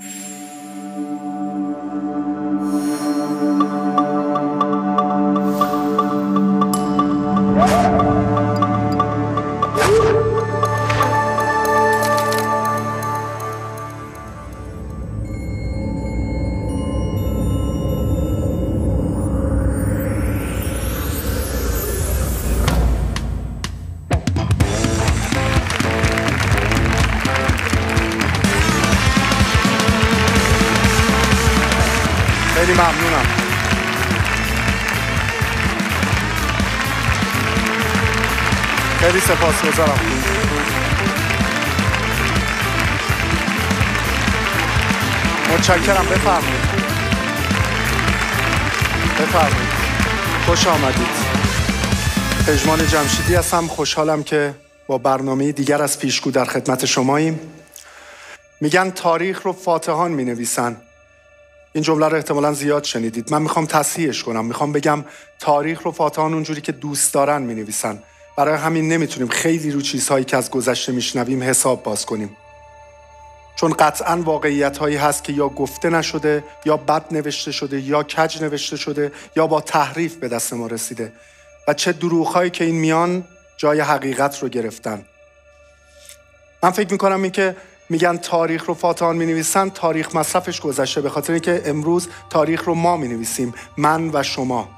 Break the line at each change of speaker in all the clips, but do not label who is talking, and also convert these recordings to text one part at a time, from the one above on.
خیلی متشکرم بفرمایید. بفرمایید. خوش آمدید. پژمان جمشیدی هستم. خوشحالم که با برنامه دیگر از پیشگو در خدمت شماییم. میگن تاریخ رو فاتحان می نویسن این جمله رو احتمالا زیاد شنیدید. من می‌خوام تصحیحش کنم. می‌خوام بگم تاریخ رو فاتحان اونجوری که دوست دارن می نویسن برای همین نمی‌تونیم خیلی رو چیزهایی که از گذشته میشنویم حساب باز کنیم. چون قطعا واقعیت هایی هست که یا گفته نشده یا بد نوشته شده یا کج نوشته شده یا با تحریف به دست ما رسیده. و چه دروغ هایی که این میان جای حقیقت رو گرفتن. من فکر می‌کنم این که میگن تاریخ رو فاتحان می نویسن تاریخ مصرفش گذشته به خاطر اینکه امروز تاریخ رو ما می نویسیم من و شما.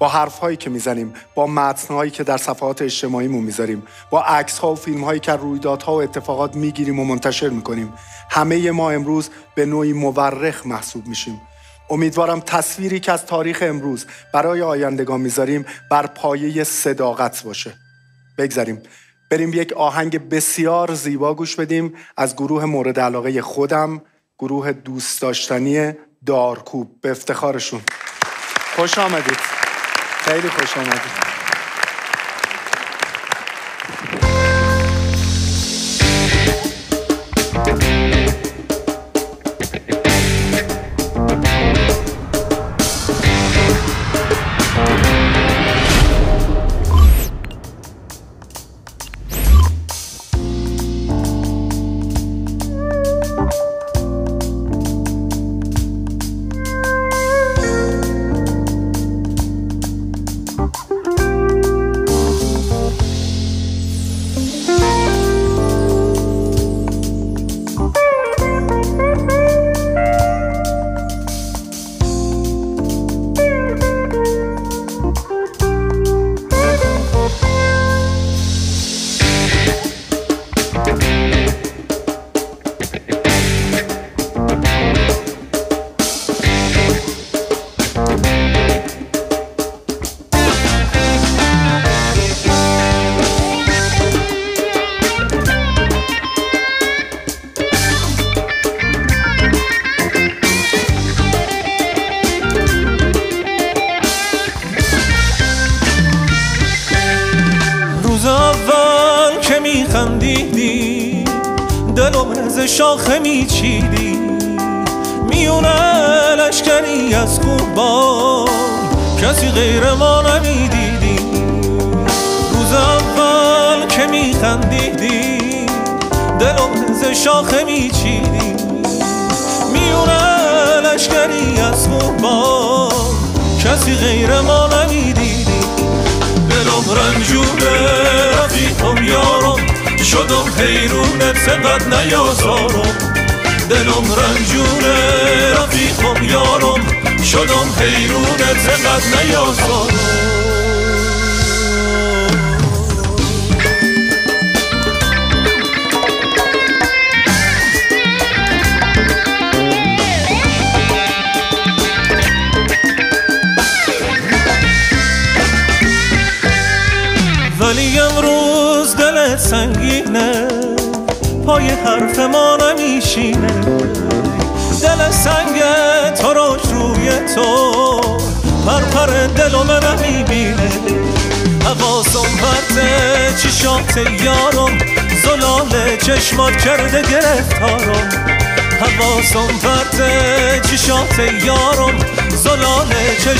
با حرف هایی که می‌زنیم با متن هایی که در صفحات اجتماعیمون می‌ذاریم با عکس ها و فیلم هایی که رویدادها و اتفاقات می‌گیریم و منتشر می‌کنیم. همه ما امروز به نوعی مورخ محسوب میشیم. امیدوارم تصویری که از تاریخ امروز برای آیندگان می‌ذاریم بر پایه صداقت باشه. بگذاریم. بریم یک آهنگ بسیار زیبا گوش بدیم از گروه مورد علاقه خودم گروه دوست داشتنی دارکوب. به افتخارشون. خوش آمدید. خیلی خوش آمدید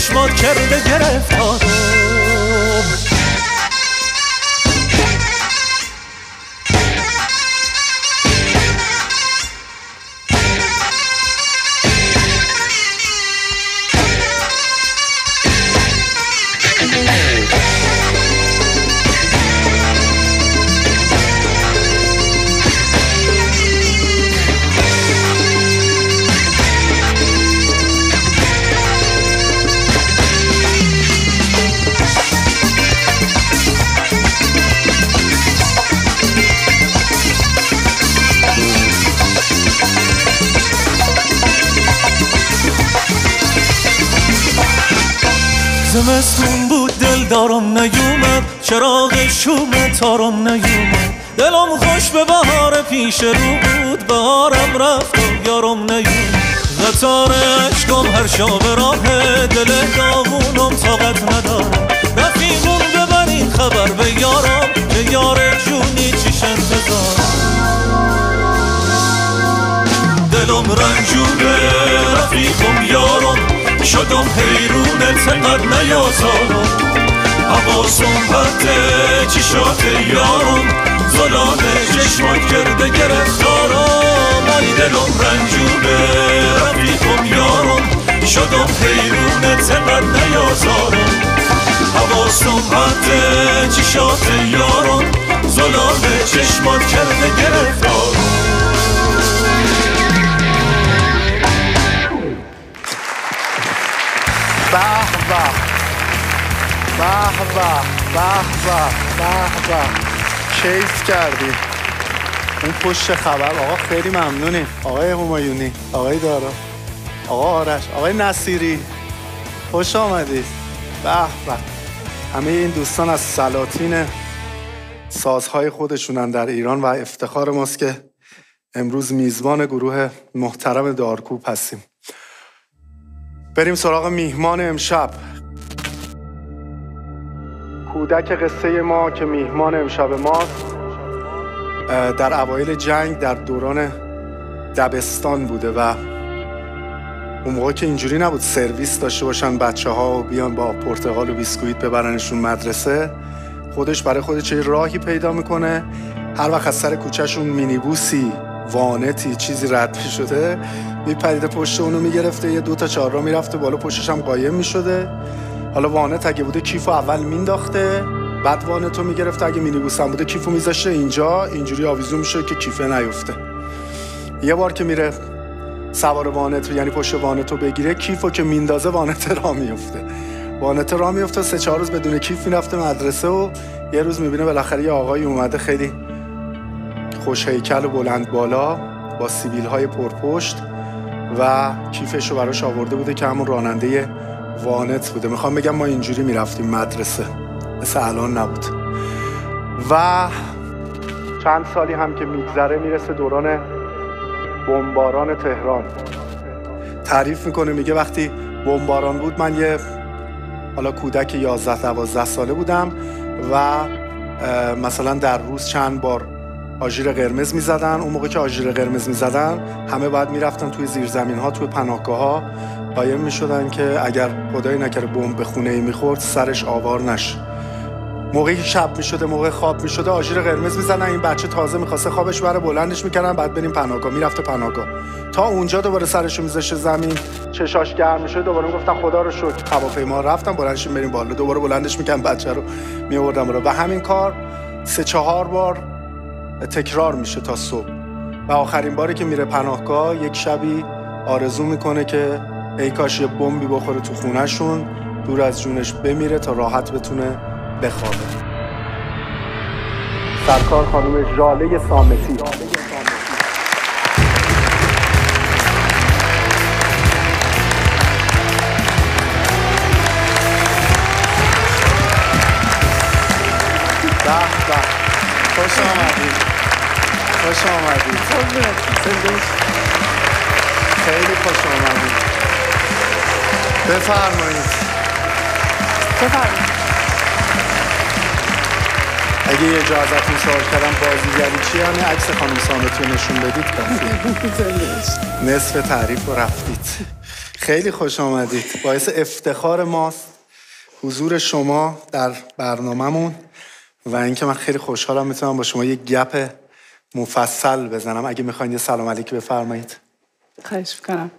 چشمات کرده گرفتارم زمستون بود دل دارم نیومد چراغ شوم تارم نیومد. دلم خوش به بهار پیش رو بود بهارم رفت و یارم نیومد. قطار عشقم هر شب راه دل داغونم طاقت نداره رفیقون ببر این خبر به یارم که یار جونی چیش انتظارم. دلم رنجونه رفیقم یارم. شدم حیرونه تقد نیازارم حواسم پرته چشات یارم زلال چشمات کرده گرفتارم ای دلم رنجونه رفیقم یارم. شدم حیرونه تقد نیازارم حواسم پرته چشات یارم زلال چشمات کرده گرفتارم
به به به کیف کردی. اون پشت خبر. آقا خیلی ممنونی. آقای همایونی آقای دارا آقا آرش آقای نصیری. خوش آمدید به به. همه این دوستان از سلاطین سازهای خودشونن در ایران و افتخار ماست که امروز میزبان گروه محترم دارکوب هستیم. بریم سراغ میهمان امشب. کودک قصه ما که میهمان امشب ماست در اوایل جنگ در دوران دبستان بوده و اون موقع که اینجوری نبود سرویس داشته باشن بچه ها و بیان با پرتقال و بیسکویت ببرنشون مدرسه خودش برای خودش یه راهی پیدا می‌کنه. هر وقت از سر کوچهشون مینیبوسی وانتی چیزی رد می شده میپریده پشت اونو می‌گرفته یه دو تا چهار را می‌رفته بالا پشتش هم قایم می‌شده. حالا وانت اگه بوده کیفو اول مینداخته بعد وانتو می‌گرفته اگه مینیبوس هم بوده کیفو میذاشته اینجا اینجوری آویزون میشه که کیفه نیفته. یه بار که میره سوار وانت یعنی پشت وانتو بگیره کیفو که میندازه وانت را میفته. وانت را میفته سه چهار روز بدون کیف می‌رفته مدرسه و یه روز می‌بینه بالاخره یه آقای اومده خیلی خوش هیکل و بلند بالا با سیبیل های پرپشت و کیفش رو براش آورده بوده که همون راننده وانت بوده. می‌خوام بگم ما اینجوری می‌رفتیم مدرسه. مثل الان نبود. و چند سالی هم که میگذره می‌رسه دوران بمباران تهران. تعریف می‌کنه میگه وقتی بمباران بود من یه حالا کودک 11 12 ساله بودم و مثلا در روز چند بار آژیر قرمز می‌زدن. اون موقع که آژیر قرمز می‌زدن همه باید می‌رفتن توی زیرزمین ها توی پناهگاه ها قایم می‌شدن که اگر خدای نکره بمب به خونه ای می‌خورد سرش آوار نشه. موقعی شب می‌شده موقع خواب می‌شده آژیر قرمز می‌زنن این بچه تازه می‌خواسته خوابش بره بلندش می‌کردن بعد بریم پناهگاه. می‌رفته پناهگاه. تا اونجا دوباره سرشو میذاشه زمین چشاش گرم می‌شد دوباره می‌گفتن خدا رو شکر. هواپیما رفتم بلندش بریم بالا. دوباره بلندش می‌کنن بچه رو میآوردن بالا. و همین کار سه چهار بار تکرار میشه تا صبح. و آخرین باری که میره پناهگاه یک شبی آرزو می‌کنه که ای کاش یه بمبی بخوره تو خونهشون دور از جونش بمیره تا راحت بتونه بخوابه. سرکار خانم جاله سامتی. خوش آمدید خوش آمدید خیلی خوش آمدید بفرمایید.
بفرمایید.
اگه یه جا ازتون سوال کردم بازیگری چی همین عکس خانم سامتی نشون بدید کافی نصف تعریف رو رفتید. خیلی خوش آمدید. باعث افتخار ماست. حضور شما در برنامهمون. و اینکه من خیلی خوشحالم می‌تونم با شما یه گپ مفصل بزنم. اگه می‌خواین یه سلام علیکی بفرمایید.
خواهش می‌کنم.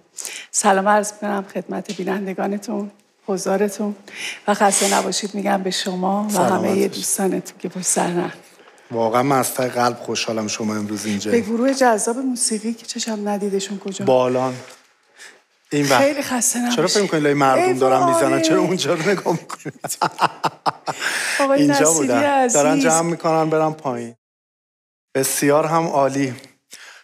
سلام عرض می‌کنم خدمت بینندگانتون حضارتون و خسته نباشید میگم به شما و همه دوستانتون که پشت سر
واقعا من از قلب خوشحالم شما امروز اینجا
به گروه جذاب موسیقی که چشم ندیدشون کجا؟
بالان. این وقت
خیلی خسته نباشید.
چرا فکر می‌کنید لای مردم دارن می‌زنن؟ چرا اونجا رو نگاه می‌کنید؟ اینجا بودن. دارن جمع می‌کنن برن پایین. بسیار هم عالی.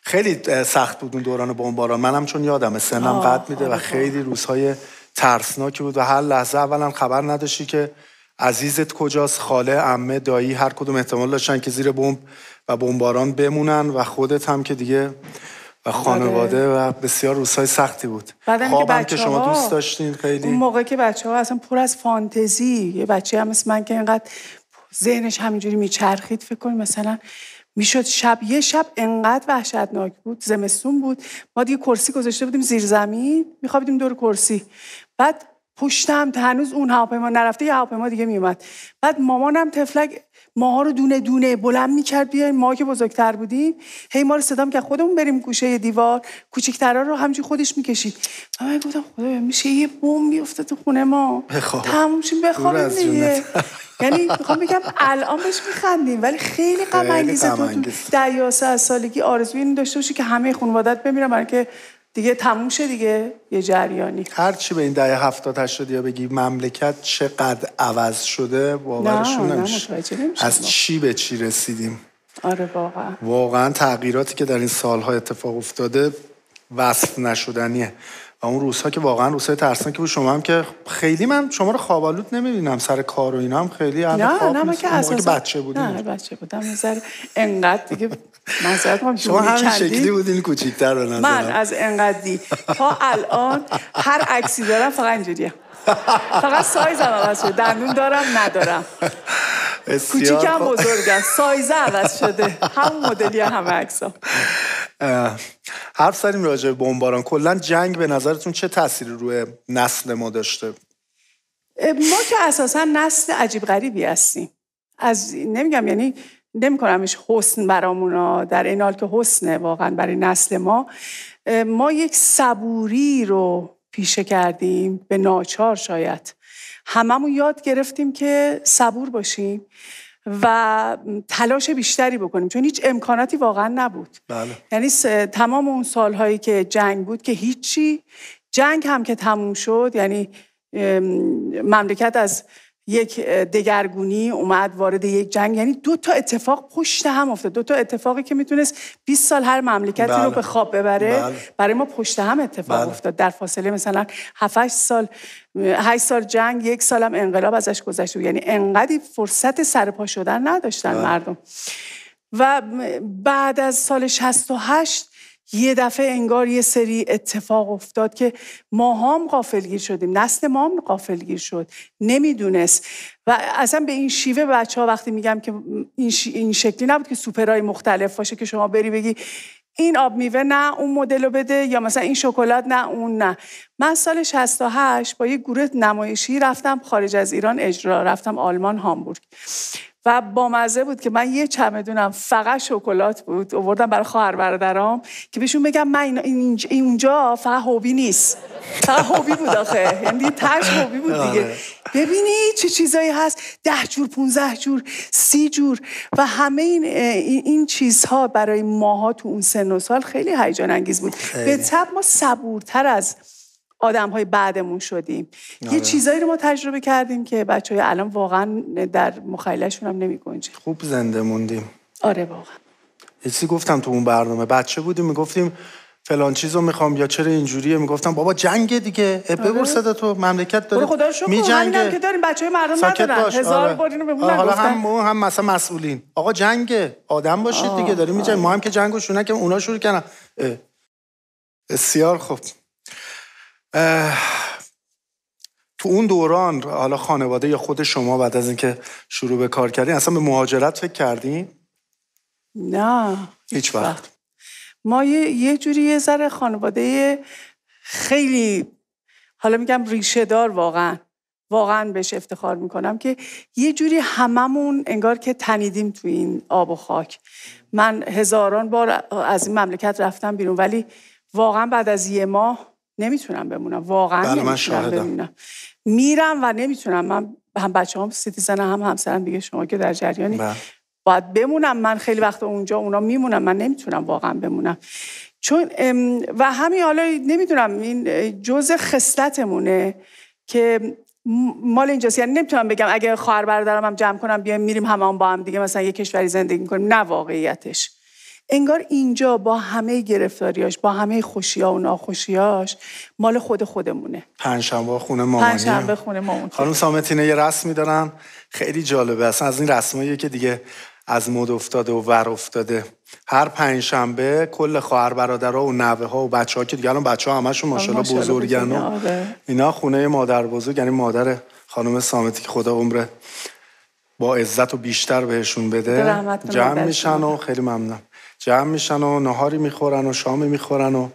خیلی سخت بود اون دوران بمباران منم چون یادم سنم قد میده و خیلی روزهای ترسناکی بود و هر لحظه اولا خبر نداشتی که عزیزت کجاست خاله عمه دایی هر کدوم احتمال داشتن که زیر بمب و بمباران بمونن و خودت هم که دیگه و خانواده و بسیار روزهای سختی بود.
خوابم
که, که شما دوست داشتین خیلی.
اون موقع که بچه ها اصلا پر از فانتزی یه بچه هم مثل من که اینقدر ذهنش همینجوری میچرخید فکر کنید مثلا می‌شد شب یه شب انقدر وحشتناک بود زمستون بود. ما دیگه کرسی گذاشته بودیم زیر زمین میخوابیدیم دور کرسی. بعد پشتم هنوز اون هواپیما نرفته یه هواپیما دیگه میومد بعد مامانم تفلک ماها رو دونه دونه بلند می‌کرد بیایم ما که بزرگتر بودیم هی ما رو صدام که خودمون بریم گوشه دیوار. کوچکترا رو همینجوری خودش می‌کشید. من گفتم خدا میشه یه بمب بیفته تو خونه ما. تموم شیم بخوابیم دیگه. یعنی می‌خوام بگم الان بهش میخندیم ولی خیلی غم انگیزه تو ده از سالگی آرزوی این داشته باشی که همه خانوادت بمیرن برای که دیگه تموم شه دیگه یه جریانی.
هر چی به این دهه 70 80 یا بگی مملکت چقدر عوض شده باورشون نمیشه. از چی به چی رسیدیم؟
آره واقعا.
واقعا تغییراتی که در این سالها اتفاق افتاده وصف نشدنیه. و اون روزها که واقعا روزهای ترسناکی بود. شما هم که خیلی من شما رو خوابالود نمی‌بینم سر کار و اینا هم خیلی
نه نه من
که
اساسا
بچه بودیم.
نه بچه بودم نظر انقدر دیگه نظرت
ما شما همین شکلی بودین کوچیک‌تر به نظرم.
من از انقدری تا الان هر عکسی دارم فقط اینجوریه. فقط سایزم عوض شده. دندون دارم ندارم. کوچیکم بزرگم. سایز عوض شده. همون مدلی همه عکسا
حرف زدیم راجع به بمباران. کلا جنگ به نظرتون چه تأثیری روی نسل ما داشته؟
ما که اساسا نسل عجیب غریبی هستیم. از نمیگم یعنی نمیکنمش حسن برامونا در این حال که حسنه واقعا برای نسل ما. ما یک صبوری رو پیشه کردیم به ناچار شاید. هممون یاد گرفتیم که صبور باشیم. و تلاش بیشتری بکنیم چون هیچ امکاناتی واقعا نبود
بله.
یعنی تمام اون سالهایی که جنگ بود که هیچی جنگ هم که تموم شد یعنی مملکت از یک دگرگونی اومد وارد یک جنگ یعنی دو تا اتفاق پشت هم افتاد دو تا اتفاقی که می‌تونست 20 سال هر مملکتی بله. رو به خواب ببره بله. برای ما پشت هم اتفاق بله. افتاد در فاصله مثلا 7 سال 8 سال جنگ یک سالم انقلاب ازش گذشته یعنی انقدی فرصت سرپا شدن نداشتن بله. مردم. و بعد از سال 68 یه دفعه انگار یه سری اتفاق افتاد که ما هم غافلگیر شدیم. نسل ما هم غافلگیر شد. نمی‌دونست. و اصلا به این شیوه بچه ها وقتی میگم که این, این شکلی نبود که سوپرهای مختلف باشه که شما بری بگی این آب میوه نه اون مدل رو بده یا مثلا این شکلات نه اون نه. من سال 68 با یه گروه نمایشی رفتم خارج از ایران اجرا رفتم آلمان هامبورگ. و با مزه بود که من یه چمدونم فقط شکلات بود آوردم برای خواهر برادرام که بهشون بگم من این اینجا فقط هوبی نیست. فقط هوبی بود آخه. یعنی تاش هوبی بود دیگه. آره. ببینی چه چیزایی هست. ده جور پونزه جور سی جور و همه این این چیزها برای ماها تو اون سن و سال خیلی هیجان انگیز بود. به طب ما صبورتر از آدم های بعدمون شدیم. یه آره. چیزایی رو ما تجربه کردیم که بچه های الان واقعا در مخیلشون هم نمی
خوب زنده موندیم.
آره واقعا.
یه چیزی گفتم تو اون برنامه. بچه بودیم می‌گفتیم فلان چیزو می‌خوام یا چرا اینجوریه؟ می‌گفتم بابا جنگ دیگه. ببر آره. صدا تو مملکت داره.
خدا می جنگه که داریم بچه مردم ندارن. هزار آره. بار اینو
حالا هم هم مثلا مسئولین. آقا جنگه. آدم باشید دیگه. داریم می ما هم که جنگو شونه که اونا شروع کردن. بسیار خوب. تو اون دوران حالا خانواده یا خود شما بعد از اینکه شروع به کار کردین اصلا به مهاجرت فکر کردین؟
نه.
هیچ وقت.
ما یه, یه جوری یه ذره خانواده خیلی حالا میگم ریشه دار واقعا واقعا بهش افتخار می‌کنم که یه جوری هممون انگار که تنیدیم تو این آب و خاک. من هزاران بار از این مملکت رفتم بیرون ولی واقعا بعد از یه ماه نمی‌تونم بمونم. واقعا بله نمی‌تونم بمونم. میرم و نمی‌تونم. من هم بچه هام citizen هم همسرم دیگه شما که در جریانی. بله. باید بمونم. من خیلی وقت اونجا اونا میمونم من نمی‌تونم واقعا بمونم. چون و همین حالا نمی‌دونم این جز خصلتمونه که مال اینجاست. یعنی نمی‌تونم بگم اگه خواهر برادرم هم جمع کنم بیایم میریم همون با هم دیگه مثلا یه کشوری زندگی کنیم نه واقعیتش. انگار اینجا با همه گرفتاریاش با همه خوشی‌ها و ناخوشیاش مال خود خودمونه.
پنجشنبه خونه مامانی
پنجشنبه خونه مامان
خانم سامتینه یه رسمی دارن. خیلی جالبه. اصلا از این رسمایی که دیگه از مد افتاده و ور افتاده. هر پنجشنبه کل خواهر برادرها و نوه ها و بچه ها که دیگه الان بچه ها همشون ماشاءالله بزرگن و
آره.
اینا خونه مادر بزرگ یعنی مادر خانم سامتی که خدا عمر با عزت و بیشتر بهشون
به
بده جمع. میشن و خیلی ممنونم جمع میشن و نهاری می‌خورن و شامی می‌خورن و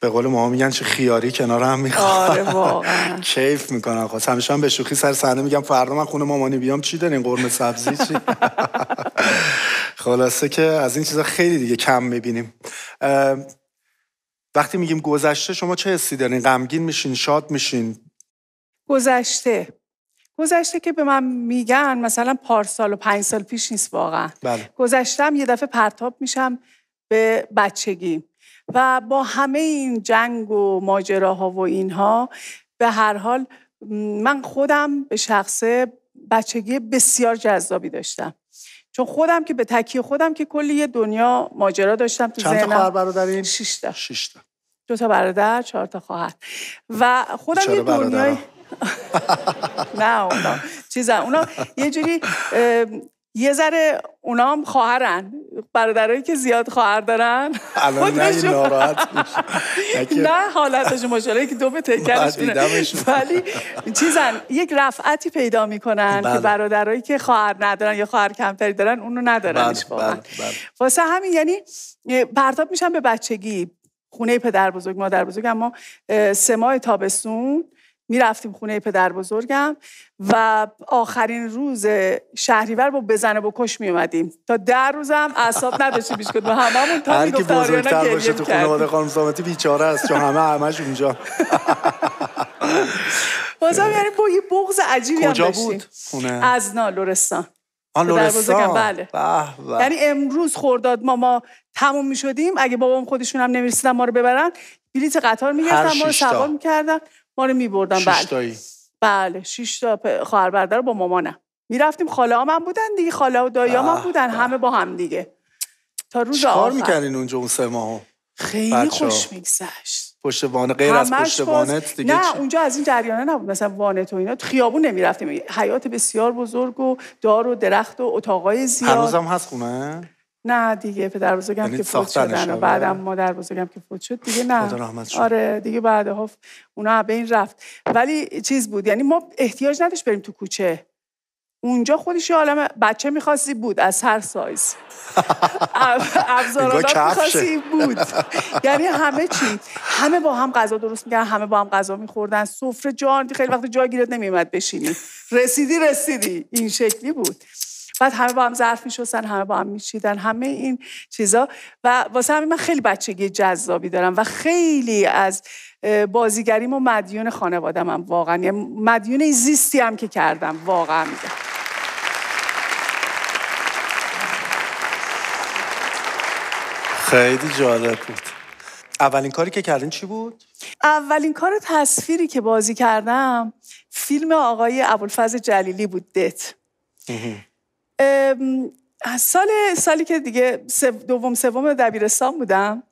به قول ما میگن چه خیاری کنار هم می‌خورن.
آره واقعا.
کیف می‌کنن. خواست همیشه هم به شوخی سر صحنه میگم فردا من خونه مامانی بیام. چی دارین قرمه سبزی؟ چی؟ خلاصه که از این چیزا خیلی دیگه کم می‌بینیم. وقتی میگیم گذشته شما چه حسی دارین؟ غمگین میشین شاد میشین؟
گذشته. گذشته که به من میگن مثلا پارسال و پنج سال پیش نیست واقعا.
بله.
گذشتم یه دفعه پرتاب میشم به بچگی. و با همه این جنگ و ماجراها و اینها به هر حال من خودم به شخصه بچگی بسیار جذابی داشتم. چون خودم که به تکیه خودم که کلی یه دنیا ماجرا داشتم تو
چند تا خواهر برادرین؟
شش تا.
شش تا.
دو تا برادر چهار تا خواهر. و خودم یه دنیای. نه اونا چیزن اونا یه جوری یه ذره اونا هم خواهرن برادرایی که زیاد خواهر دارن
الان نه ناراحت. نه
حالتشون ماشاءالله که دو به. ولی چیزن یک رفعتی پیدا می‌کنن
بله.
که برادرایی که خواهر ندارن یا خواهر کمتری دارن اونو ندارنش
بله، بله، بله.
واسه همین یعنی پرتاب میشم به بچگی خونه پدر بزرگ مادر بزرگ اما سه ماه تابستون می‌رفتیم خونه پدر بزرگم و آخرین روز شهریور با بزنه بکش میومدیم تا در روزم اعصاب نداشتیم بیش کنیم هممون تا
هر کی بزرگتر باشه تو. خانواده خانم سامتی بیچاره است چون همه همش اونجا.
بازم یعنی با یه بغض عجیبی هم داشتیم
بود خونه؟
از لرستان.
آن لرستان.
بله. یعنی امروز خورداد ما ما تموم می شدیم اگه بابام خودشون هم نمی‌رسیدن ما رو ببرن. بلیت قطار می‌گرفتن ما رو. سوار می‌کردن. ما رو میبردن. بله. بله. شش تا خواهر برادر با مامانم. می‌رفتیم خاله هم بودن دیگه خاله و دایی
به،
بودن همه با هم دیگه. تا روز آخر.
می‌کردین اونجا اون سه ماهو؟
خیلی؟ خوش میگذشت.
پشت وانه غیر از پشت وانت دیگه
نه
چی؟
اونجا از این جریانه نبود. مثلا وانت و اینا. تو خیابون نمی‌رفتیم. حیات بسیار بزرگ و دار و درخت و اتاقای زیاد.
هنوزم هست خونه؟
نه دیگه پدر بزرگم
یعنی
که فوت شدن و
آره.
بعدم مادر بزرگم که فوت شد دیگه نه.
رحمتشون.
آره دیگه بعدها ف- اونا به این رفت. ولی چیز بود یعنی ما احتیاج نداشت بریم تو کوچه. اونجا خودش یه عالم بچه می‌خواستی بود از هر سایز.
کفشه.
می‌خواستی بود. یعنی همه چی. همه با هم غذا درست می‌کردن همه با هم غذا میخوردن. سفره جان خیلی وقت جا گیرت نمیومد بشینی. رسیدی رسیدی. این شکلی بود. بعد همه با هم ظرف میشستن همه با هم میچیدن همه این چیزا. و واسه همین من خیلی بچگی جذابی دارم و خیلی از بازیگریم و مدیون خانوادم هم واقعا. یعنی مدیون این زیستی هم که کردم واقعا میگم.
خیلی جالب بود. اولین کاری که کردین چی بود؟
اولین کار تصویری که بازی کردم فیلم آقای ابوالفضل جلیلی بود دت. از سال سالی که دیگه دوم سوم دبیرستان بودم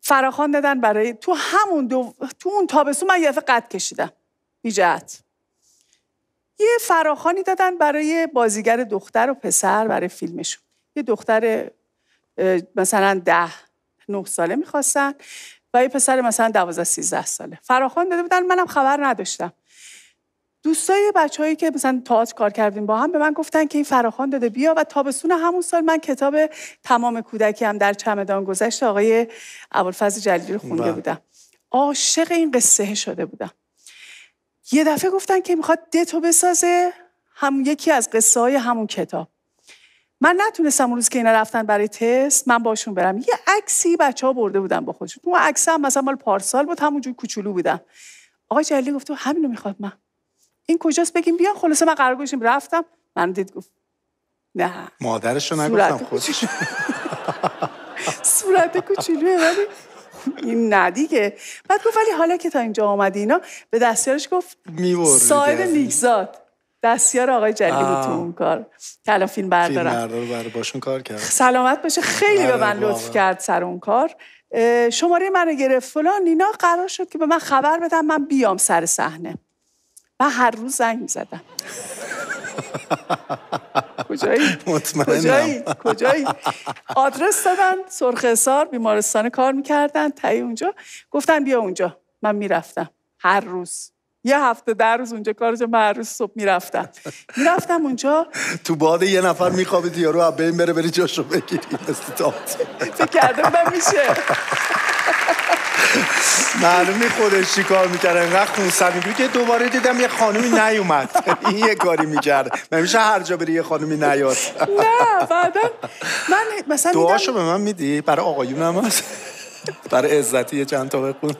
فراخوان دادن برای تو همون دو تو اون تابستون من یه قد کشیدم بیجهت یه فراخانی دادن برای بازیگر دختر و پسر برای فیلمشون. یه دختر مثلا ده نه ساله می‌خواستن و یه پسر مثلا دوازده سیزده ساله. فراخوان داده بودن منم خبر نداشتم. دوستای بچههایی که مثلا تئاتر کار کردیم با هم به من گفتن که این فراخوان داده بیا و تابستون همون سال من کتاب تمام کودکی هم در چمدان گذشت آقای ابوالفضل جلیلی رو خونده
بله.
بودم. عاشق این قصه شده بودم. یه دفعه گفتن که می‌خواد دتو بسازه هم یکی از قصه های همون کتاب. من نتونستم اون روز که اینا رفتن برای تست من باشون برم. یه عکسی بچه ها برده بودن با خودشون. اون عکس هم مثلا مال پارسال بود همونجور کوچولو بودم آقای جلیلی گفت همینو می‌خواد من. این کجاست؟ بگیم بیا خلاصه من قرار گذاشتیم رفتم. من دید گفت نه.
مادرش رو نگفتم خودش.
صورت کوچولوه ولی این نه دیگه. بعد گفت ولی حالا که تا اینجا آمدی اینا به دستیارش گفت صاحب نیکزاد. دستیار آقای جلی بود تو اون کار. که الان فیلم بردارم.
فیلم بردار برای باشون کار کرد.
سلامت باشه. خیلی به من لطف. کرد سر اون کار. شماره من گرفت فلان اینا قرار شد که به من خبر بدم من بیام سر صحنه. من هر روز زنگ می‌زدم. کجایی؟
مطمئنم.
کجایی؟ کجایی؟ آدرس دادن سرخ حصار بیمارستان کار می‌کردن تایی اونجا. گفتن بیا اونجا. من می‌رفتم. هر روز. یه هفته در روز اونجا کارش من هر روز صبح می‌رفتم. می‌رفتم اونجا.
تو باد یه نفر میخوابید یارو از بین بره بری جاشو بگیری. مثل
فکر کرده بودم میشه
معلومی خودش چی کار می‌کرد انقدر خونسردی بود که دوباره دیدم یه خانومی نیومد. این یه کاری می‌کرد. نمیشه هر جا بری یه خانومی نیاد.
نه بعدا من مثلا
دعاشو به من میدی؟ برای آقایون هم هست. برای عزتی یه چند تا بخون.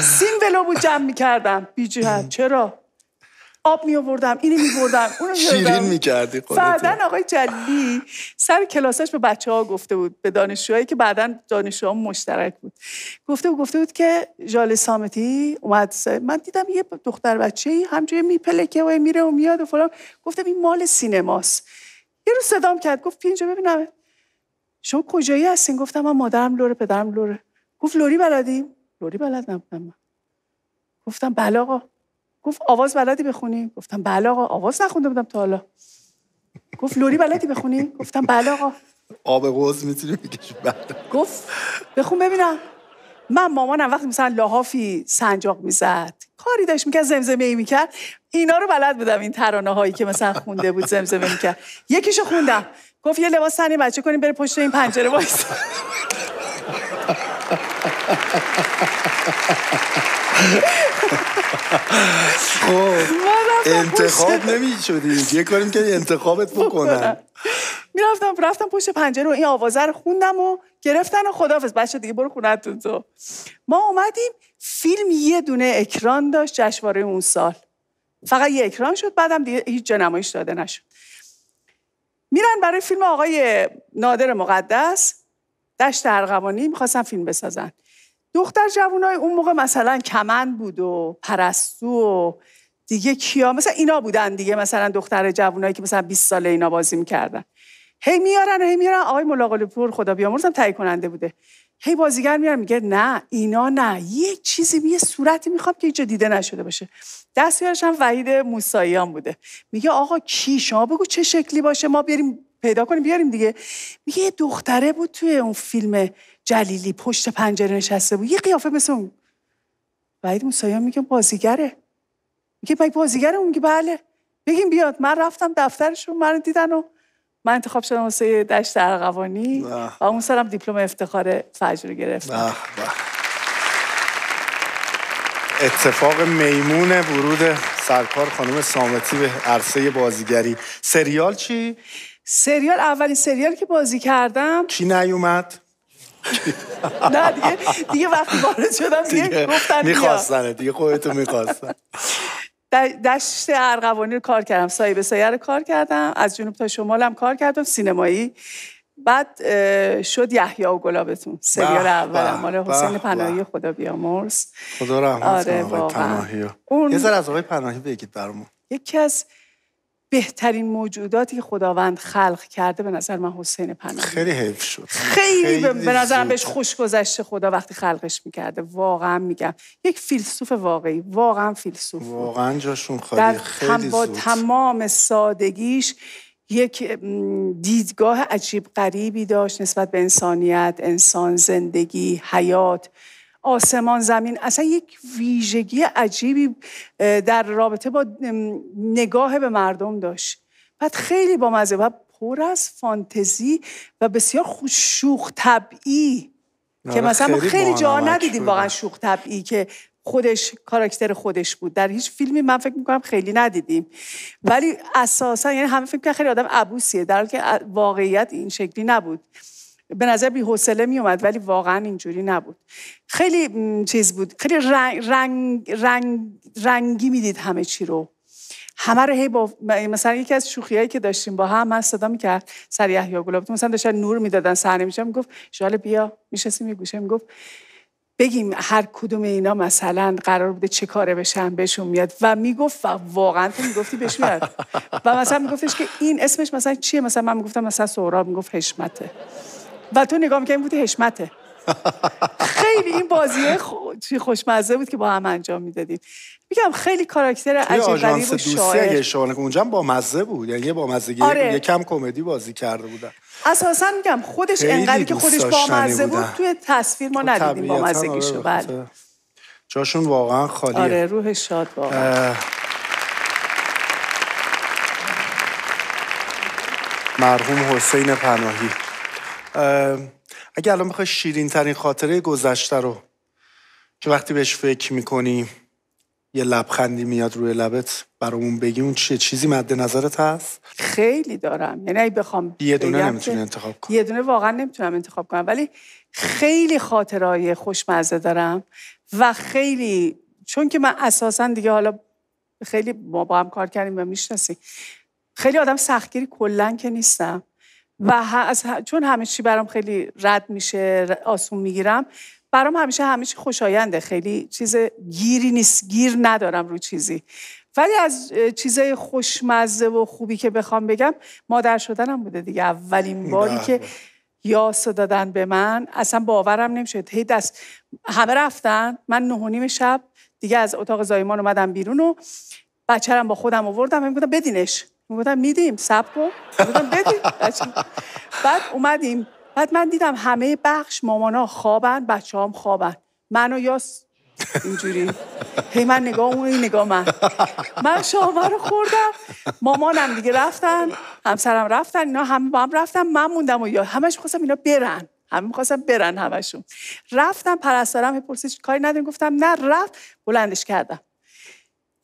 سیم ولو بود جمع می‌کردم. بی جهت. چرا؟ آب می آوردم اینو می بردم اونو
شیرین می‌کردی خودت.
بعدا آقای جلی سر کلاسش به بچه ها گفته بود به دانشجوهایی که بعدا دانشجوها مشترک بود. گفته بود گفته بود که ژال سامتی اومد من دیدم یه دختر بچه ای همجوری میپلکه و میره و میاد و فلان. گفتم این مال سینماست. یه روز صدام کرد گفت اینجا ببینم. شما کجایی هستین؟ گفتم من مادرم لوره پدرم لوره. گفت لوری بلدی؟ لوری بلد نبودم من. گفتم بله آقا. گفت آواز بلدی بخونی؟ گفتم بله آقا آواز نخونده بودم تا حالا. گفت لوری بلدی بخونی؟ گفتم بله آقا.
آب قوز می‌تونی بکشی بعد.
گفت بخون ببینم. من مامانم وقتی مثلا لحافی سنجاق می‌زد کاری داشت می‌کرد زمزمه ای می‌کرد. اینا رو بلد بودم این ترانه هایی که مثلا خونده بود زمزمه می‌کرد. یکیشو خوندم. گفت یه لباس تنی بچه کنیم بره پشت این پنجره وایس.
خب انتخاب نمی‌شدی. یه کاریم که انتخابت بکنن.
می‌رفتم رفتم پشت پنجره و این آوازه رو خوندم و گرفتن و خدافز بچه دیگه برو خونتون تو. ما اومدیم فیلم یه دونه اکران داشت جشنواره اون سال. فقط یه اکران شد بعدم دیگه هیچ جا نمایش داده نشد. میرن برای فیلم آقای نادر مقدس دشت ارغوانی می‌خواستن فیلم بسازن. دختر جوانای اون موقع مثلا کمن بود و پرستو و دیگه کیا؟ مثلا اینا بودن دیگه مثلا دختر جوانایی که مثلا 20 ساله اینا بازی می‌کردن. هی میارن هی میارن. آقای ملاقل پور خدا بیامرزم تهیه کننده بوده. هی بازیگر میارن میگه نه اینا نه. یه چیزی یه صورتی می‌خوام که اینجا دیده نشده باشه. دستیارش هم وحید موساییان بوده. میگه آقا کی؟ شما بگو چه شکلی باشه؟ ما بیاریم پیدا کنیم بیاریم دیگه. میگه یه دختره بود توی اون فیلم جلیلی پشت پنجره نشسته بود. یه قیافه مثل اون. وحید موساییان میگه بازیگره. میگه مگه بازیگره؟ اون میگه بله. بگیم بیاد. من رفتم دفترشون من دیدن و من انتخاب شدم واسه دشت ارغوانی. و اون سالم دیپلم افتخار فجر رو گرفتم.
به. اتفاق میمون ورود سرکار خانم سامتی به عرصه بازیگری. سریال چی؟
سریال اولین سریال که بازی کردم.
کی نیومد؟
نه دیگه دیگه وقتی وارد شدم دیگه, گفتن بیا
میخواستنه دیگه خودتو می‌خواستن
دشت ارغوانی رو کار کردم سایه به سایه رو کار کردم از جنوب تا شمالم کار کردم سینمایی بعد شد یحیی و گلابتون سریال
به،
مال حسین. پناهی خدا بیامرز
خدا رحمت
آره،
کنه آقای
واقعا.
پناهی.
اون-
یه ذره از آقای پناهی بگید برامون
یکی از بهترین موجوداتی که خداوند خلق کرده به نظر من حسین پناهی
خیلی حیف شد.
خیلی به- به نظرم. بهش خوش گذشته خدا وقتی خلقش می‌کرده. واقعا میگم. یک فیلسوف واقعی. واقعا فیلسوف.
واقعا جاشون خالی. خیلی
هم با
زود.
تمام سادگیش یک دیدگاه عجیب غریبی داشت نسبت به انسانیت انسان زندگی حیات. آسمان زمین. اصلا یک ویژگی عجیبی در رابطه با نگاه به مردم داشت. بعد خیلی با مزه و پر از فانتزی و بسیار خوش شوخ طبعی که
آره،
مثلا ما
خیلی
خیلی جا ندیدیم. واقعا شوخ طبعی که خودش کاراکتر خودش بود. در هیچ فیلمی من فکر می‌کنم خیلی ندیدیم. ولی اساسا یعنی همه فکر خیلی آدم عبوسیه در حالی که واقعیت این شکلی نبود. به نظر بی حوصله می اومد ولی واقعا اینجوری نبود. خیلی چیز بود. خیلی رنگ, رنگ, رنگ رنگی می‌دید همه چی رو. همه رو هی با مثلا یکی از شوخیایی که داشتیم با هم من صدا می‌کرد سر یحیی گلابی. مثلا داشتن نور می‌دادن صحنه میشم می‌گفت شال بیا. میشستیم یه گوشه می‌گفت بگیم هر کدوم اینا مثلا قرار بوده چه کاره بشن بهشون میاد. و می‌گفت و واقعا تو می‌گفتی بهش میاد. و مثلا میگفتش که این اسمش مثلا چیه؟ مثلا من می‌گفتم مثلا سهراب می‌گفت حشمته. و تو نگاه می‌کنی بودی حشمته. خیلی این بازی چی خوشمزه بود که با هم انجام می‌دادیم. میگم خیلی کاراکتر عجیب غریب و شاعر.
اونجا با مزه بود. یعنی یه با مزه آره. یه کم کمدی بازی کرده بودن.
اساسا میگم خودش انقدری که خودش با مزه بود توی تصویر ما خب ندیدیم با مزگیشو. آره بله.
جاشون واقعا خالیه.
آره روح شاد واقعا.
مرحوم حسین پناهی. اگه الان بخوای شیرین ترین خاطره گذشته رو که وقتی بهش فکر می‌کنی یه لبخندی میاد روی لبت برامون بگی اون چیه؟ چیزی مد نظرت هست؟
خیلی دارم. یعنی اگه بخوام
یه دونه نمی‌تونی انتخاب کنم
یه دونه واقعا نمی‌تونم انتخاب کنم. ولی خیلی خاطرهای خوشمزه دارم و خیلی چون که من اساسا دیگه حالا خیلی ما با هم کار کردیم و می‌شناسیم خیلی آدم سختگیری کلا که نیستم. و از چون همه چی برام خیلی رد میشه آسون می‌گیرم برام همیشه همیشه خوشاینده. خیلی چیز گیری نیست گیر ندارم رو چیزی. ولی از چیزای خوشمزه و خوبی که بخوام بگم مادر شدنم بوده دیگه. اولین باری که یاس دادن به من اصلا باورم نمی‌شد. هی دست همه رفتن. من نه نیم شب دیگه از اتاق زایمان اومدم بیرون و بچه‌رم با خودم آوردم می‌گفتم بدینش. می‌گفتم میدیم سب کن. می‌گفتم بدیم بعد اومدیم. بعد من دیدم همه بخش مامانا خوابن بچه هم خوابن. من و یاس اینجوری. هی من نگاه اون نگاه من. من شامه رو خوردم. مامانم دیگه رفتن همسرم رفتن اینا همه با هم رفتن من موندم و یا همش خواستم اینا برن. همه می‌خواستم برن همشون رفتم پرستارم پرسید کاری نداریم گفتم نه رفت. بلندش کردم.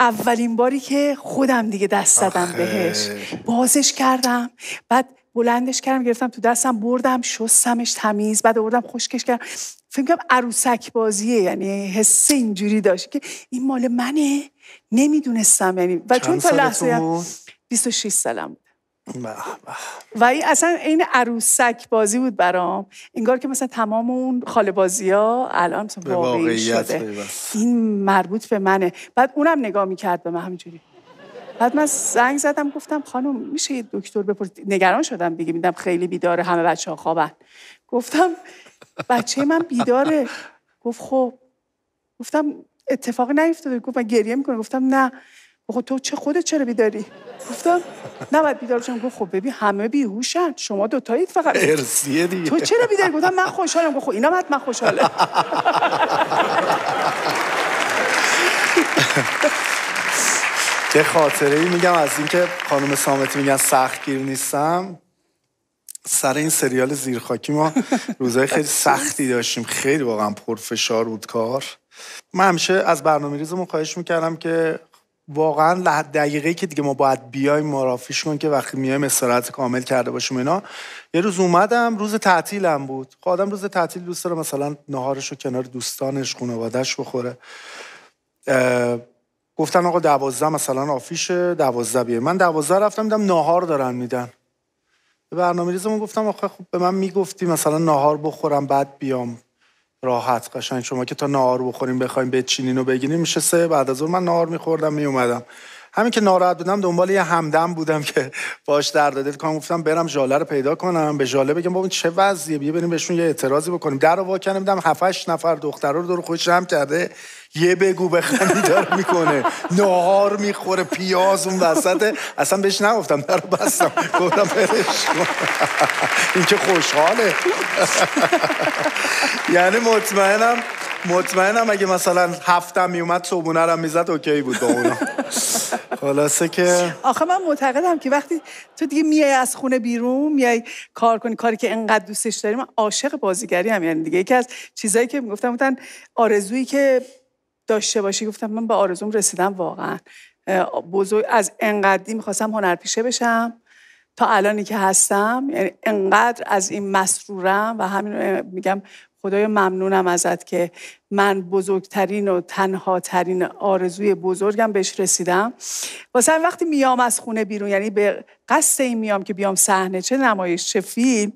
اولین باری که خودم دیگه دست زدم بهش. بازش کردم. بعد بلندش کردم گرفتم تو دستم بردم شستمش تمیز بعد آوردم خشکش کردم. فکر کنم عروسک بازیه یعنی حس اینجوری داشت که این مال منه نمی‌دونستم یعنی. و چون تا لحظه 26 سالم بود. و این اصلا این عروسک بازی بود برام. انگار که مثلا تمام اون خاله بازی ها الان مثلا واقعی شده. این مربوط به منه. بعد اونم نگاه می‌کرد به من همینجوری. بعد من زنگ زدم گفتم خانم میشه یه دکتر بپرسید نگران شدم دیگه میدم خیلی بیداره همه بچه ها خوابن. گفتم بچه من بیداره. گفت خب. گفتم اتفاقی نیفتاده. گفت من گریه می‌کنه گفتم نه. خب تو چه خودت چرا بیداری؟ گفتم نه باید بیدار شم گفت خب ببین همه بیهوشن. شما دو تایید فقط.
ارسیه دیگه.
تو چرا بیداری؟ گفتم من خوشحالم. گفت خب اینا من خوشحاله.
یه خاطره ای میگم از اینکه خانم سامتی میگن سختگیر نیستم سر این سریال زیرخاکی ما روزای خیلی سختی داشتیم. خیلی واقعا پرفشار بود کار. من همیشه از برنامه ریزمون خواهش می‌کردم که واقعا دقیقه که دیگه ما باید بیایم مرافیش کن که وقتی میایم استراحت کامل کرده باشیم اینا. یه روز اومدم روز تعطیلم بود. خب آدم روز تعطیل دوست داره مثلا نهارش رو کنار دوستانش خانوادهش بخوره. گفتن آقا دوازده مثلا آفیش دوازده بیه من دوازده رفتم دیدم ناهار دارن میدن. به برنامه ریزمون گفتم آخه خب به من می‌گفتی مثلا ناهار بخورم بعد بیام. راحت قشنگ. شما که تا ناهار بخوریم بخوایم بچینین و بگیریم میشه سه بعد از اون من ناهار میخوردم میومدم همین که ناراحت بودم دنبال یه همدم بودم که باش در داده. کام گفتم برم ژاله رو پیدا کنم به ژاله بگم بابا چه وضعیه؟ بیا بریم بهشون یه اعتراضی بکنیم. در رو واکنه میدم 7 نفر دختر رو دور خودش هم کرده. یه بگو بخندی دار می‌کنه. نهار می‌خوره پیاز اون وسط. اصلا بهش نگفتم در بستم. گفتم برش این که خوشحاله. یعنی مطمئنم مطمئنم اگه مثلا هفتم میومد صبونه رو می‌زد اوکی بود با اونا. خلاصه که
آخه من معتقدم که وقتی تو دیگه میای از خونه بیرون میای کار کنی کاری که انقدر دوستش داری من عاشق بازیگری هم یعنی دیگه یکی از چیزایی که گفتم بودن آرزویی که داشته باشی گفتم من به آرزوم رسیدم واقعا. بزرگ از انقدری می‌خواستم هنرپیشه بشم تا الانی که هستم یعنی انقدر از این مسرورم و همین میگم خدای ممنونم ازت که من بزرگترین و تنها ترین آرزوی بزرگم بهش رسیدم. واسه وقتی میام از خونه بیرون یعنی به قصد این میام که بیام صحنه چه نمایش چه فیلم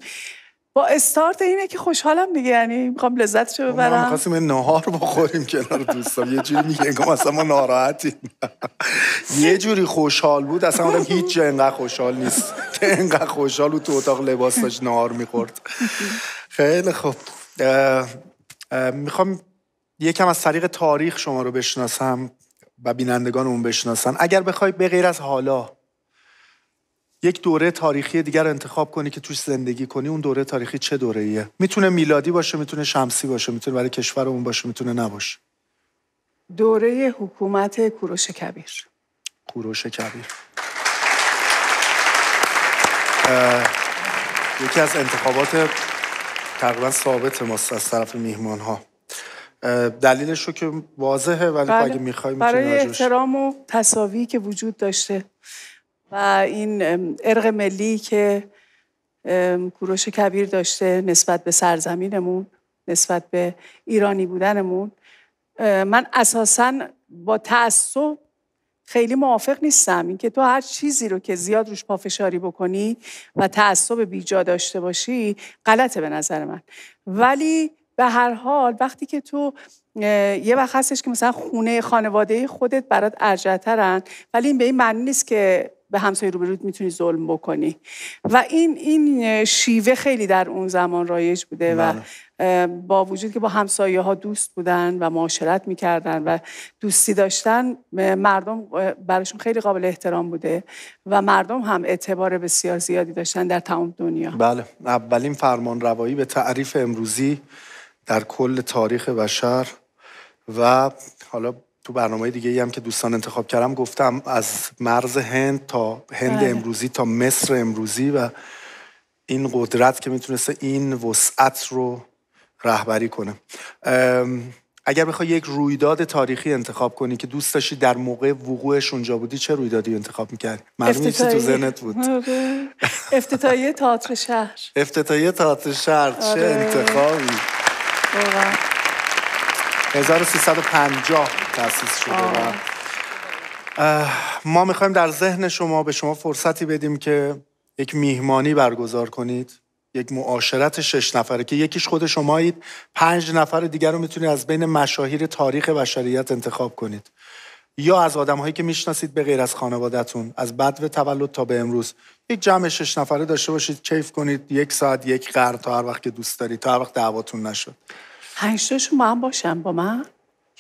با استارت اینه که خوشحالم دیگه یعنی می‌خوام لذتشو
ما
ببرم.
می‌خواستیم این نهار بخوریم کنار دوستان. یه جوری میگه انگار مثلا ما ناراحتیم. یه جوری خوشحال بود اصلا آدم هیچ جا اینقدر خوشحال نیست. که اینقدر خوشحال بود تو اتاق لباس داشت نهار می‌خورد. خیلی خوب. می‌خوام یکم از طریق تاریخ شما رو بشناسم و بینندگانمون بشناسن. اگر بخوای به غیر از حالا یک دوره تاریخی دیگر رو انتخاب کنی که توش زندگی کنی اون دوره تاریخی چه دوره ایه می‌تونه میلادی باشه می‌تونه شمسی باشه می‌تونه برای کشورمون باشه می‌تونه نباشه.
دوره حکومت کوروش کبیر.
کوروش کبیر. یکی از انتخابات تقریبا ثابت ماست از طرف میهمان ها دلیلش رو که واضحه ولی خب اگه می‌خوای
بله. برای احترام و تصاوی که وجود داشته و این ارق ملی که کوروش کبیر داشته نسبت به سرزمینمون نسبت به ایرانی بودنمون من اساسا با تعصب خیلی موافق نیستم. اینکه تو هر چیزی رو که زیاد روش پافشاری بکنی و تعصب بیجا داشته باشی غلطه به نظر من. ولی به هر حال وقتی که تو یه وقت هستش که مثلا خونه خانواده خودت برات ارجعترن ولی این به این معنی نیست که به همسایه روبروت می‌تونی ظلم بکنی. و این این شیوه خیلی در اون زمان رایج بوده و
بله.
با وجود که با همسایه ها دوست بودن و معاشرت می‌کردن و دوستی داشتن مردم براشون خیلی قابل احترام بوده و مردم هم اعتبار بسیار زیادی داشتن در تمام دنیا.
بله. اولین فرمان روایی به تعریف امروزی در کل تاریخ بشر و حالا تو برنامه دیگه ای هم که دوستان انتخاب کردم گفتم از مرز هند تا هند
بله.
امروزی تا مصر امروزی و این قدرت که می‌تونسته این وسعت رو رهبری کنه اگر بخوای یک رویداد تاریخی انتخاب کنی که دوست داشتی در موقع وقوعش اونجا بودی چه رویدادی انتخاب می‌کردی؟ معلوم نیستی تو ذهنت بود
آره. افتتاحیه تئاتر شهر
افتتاحیه تئاتر شهر چه
آره.
انتخابی 1350 تأسیس شده و ما می‌خوایم در ذهن شما به شما فرصتی بدیم که یک میهمانی برگزار کنید یک معاشرت شش نفره که یکیش خود شمایید پنج نفر دیگر رو می‌تونید از بین مشاهیر تاریخ بشریت انتخاب کنید. یا از آدم هایی که می‌شناسید به غیر از خانوادهتون از بدو تولد تا به امروز. یک جمع شش نفره داشته باشید کیف کنید یک ساعت یک قرن تا هر وقت که دوست دارید تا هر وقت دعواتون نشد.
پنج تاشون با هم باشن با من؟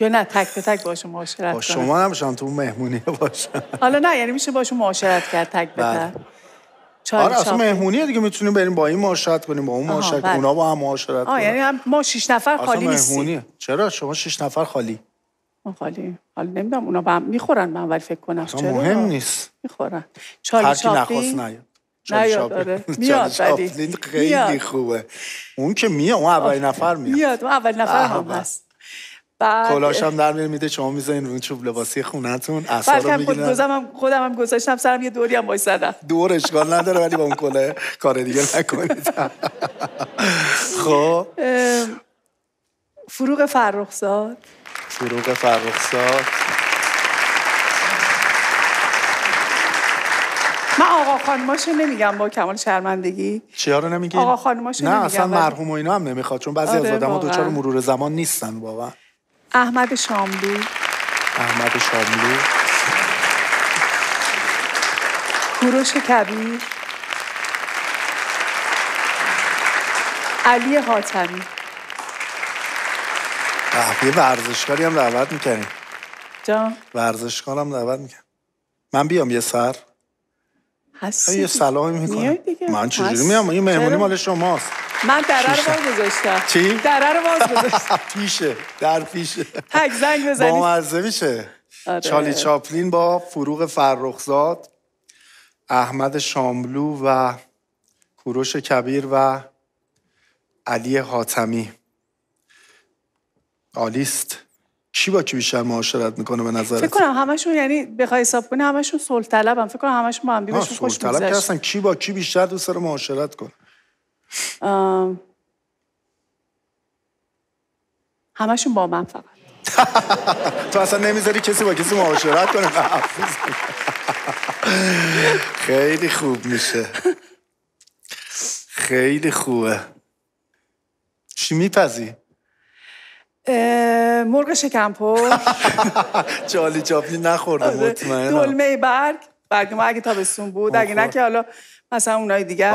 یا نه تک به تک باشون معاشرت
با شما نمیشم تو مهمونی باشم.
حالا نه یعنی میشه باشون معاشرت کرد تک به
بله.
تک.
آره اصلا. مهمونیه دیگه می‌تونیم بریم با این معاشرت کنیم با اون معاشرت
بله.
اونا با هم معاشرت کنیم
یعنی هم ما شش نفر خالی نیستیم.
مهمونیه. چرا؟ شما شش نفر خالی.
ما خالی. حالا نمی‌دونم اونا با هم می‌خورن من ولی فکر کنم. چرا؟
مهم نیست.
می‌خورن.
هر
چای
کی نخواست
چاپلی
نیاد.
آره. میاد ولی.
خیلی
میاد.
خوبه اون که میاد اون اولین نفر میاد
میاد اون اول نفر هم
به.
هست بعد
کلاش هم در میده شما می‌ذارین رو چوب لباسی خونتون اثر
بعد
رو می‌گیرن
گذم هم خودم هم گذاشتم سرم یه دوری هم وایسادم
دور اشکال نداره ولی با اون کله کار دیگه نکنید خب
فروغ فرخزاد
فروغ فرخزاد
من آقا خانماشو نمیگم با کمال شرمندگی.
چیا رو نمیگی؟
آقا خانماشو
نه
نمیگم،
اصلا مرحوم و اینا هم نمی‌خواد چون بعضی از
آره،
آدم ها
واقعا.
دوچار مرور زمان نیستن واقعا.
احمد شاملو.
احمد شاملو.
کوروش کبیر. علی حاتمی.
یه ورزشکاری هم دعوت می‌کنیم
جان.
ورزشکار هم دعوت می‌کنم. من بیام یه سر.
هستی
یه سلامی
دیگه.
من چجوری. میام؟ این مهمونی؟ مال شماست.
من دره رو باز گذاشتم.
چی؟
دره رو باز گذاشتم.
پیشه. در پیشه.
تک زنگ
با
بزنید
مزه میشه.
آره.
چالی چاپلین با فروغ فرخزاد احمد شاملو و کوروش کبیر و علی حاتمی. عالیست. کی با کی بیشتر معاشرت می‌کنه به
فکر
نظرت
کنم همشون یعنی بخوای حساب کنی همشون صلح طلبن فکر کنم همشون با هم بهشون خوش
طلب که. هستن. کی با کی بیشتر دوست داره معاشرت کنه؟
آم، همشون با من فقط.
تو اصلا نمی‌ذاری کسی با کسی معاشرت کنه. خیلی خوب میشه. خیلی خوبه. چی میپزی؟
مرغ شکمپر.
جالی چاپلی نخورده
آره.
مطمئنم.
دلمه برگ. برگ ما اگه تابستون بود اگه نه. که حالا مثلا اونای دیگه.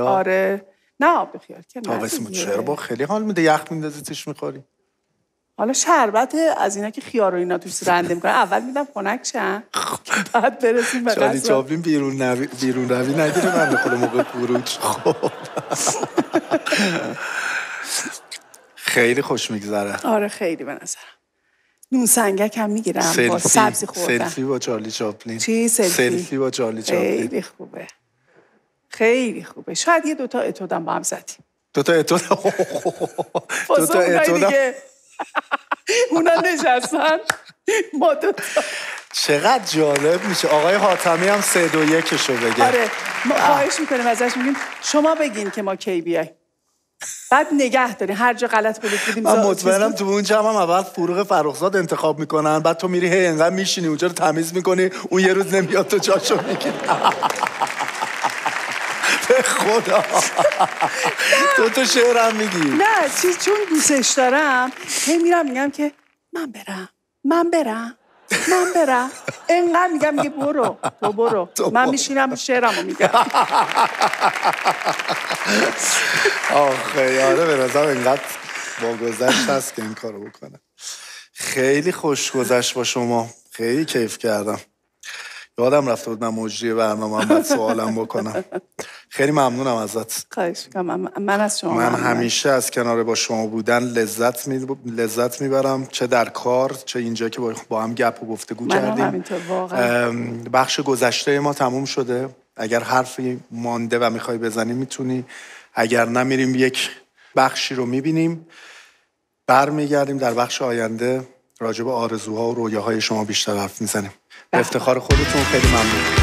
آره. نه آب خیار. که
تابستون. چرا با خیلی حال میده؟ یخ میندازی توش می‌خوری؟
حالا شربت از اینا که خیار و اینا توش رنده می‌کنن. اول میدم خنک که بعد برسیم به غذا.
چاپلین بیرون نوی بیرون روی نگیره من موقع خروج خب. خیلی خوش میگذره.
آره خیلی به نظرم. نون سنگک هم می‌گیرم با
سلفی
سبزی خوردن.
سلفی با چارلی چاپلین.
چی؟ سلفی؟
سلفی با چارلی چاپلین.
خیلی خوبه. خیلی خوبه. شاید یه دوتا اتودم با هم زدیم.
دو تا اتود دو
واسه
تا
اونای
اتود
اونا نشستن. ما دوتا
چقدر جالب میشه. آقای حاتمی هم سه دو یکشو بگه.
آره ما خواهش می‌کنیم ازش. میگیم شما بگین که ما کی بیای بعد نگه دارین هر جا غلط بودید بودیم
من مطمئنم تو اون جمع هم اول فروغ فرخزاد انتخاب می‌کنن بعد تو میری هی انقدر میشینی اونجا رو تمیز می‌کنی اون یه روز نمیاد تو جاشو می‌گیری. به خدا. تو تو شعرم میگی.
نه چیز چون دوستش دارم هی میرم میگم که من برم من برم. من برم. انقدر میگم میگه برو. تو برو. من. میشینم شعرمو میگم.
آخه آره به نظرم اینقدر با گذشت هست که این کارو بکنه. خیلی خوش گذشت با شما. خیلی کیف کردم. یادم رفته بود من مجری برنامه هم باید سوالم بکنم. خیلی ممنونم ازت.
خواهش من, از شما
من. همیشه از کنار با شما بودن لذت می... لذت می‌برم چه در کار چه اینجا که با- هم گپ و گفتگو
من هم
کردیم.
همینطور واقعا.
بخش گذشته ما تموم شده. اگر حرفی مانده و می‌خوای بزنی می‌تونی. اگر نمیریم یک بخشی رو می‌بینیم. برمیگردیم در بخش آینده. راجع به آرزوها و رویاهای شما بیشتر حرف می‌زنیم. افتخار خودتون خیلی ممنون.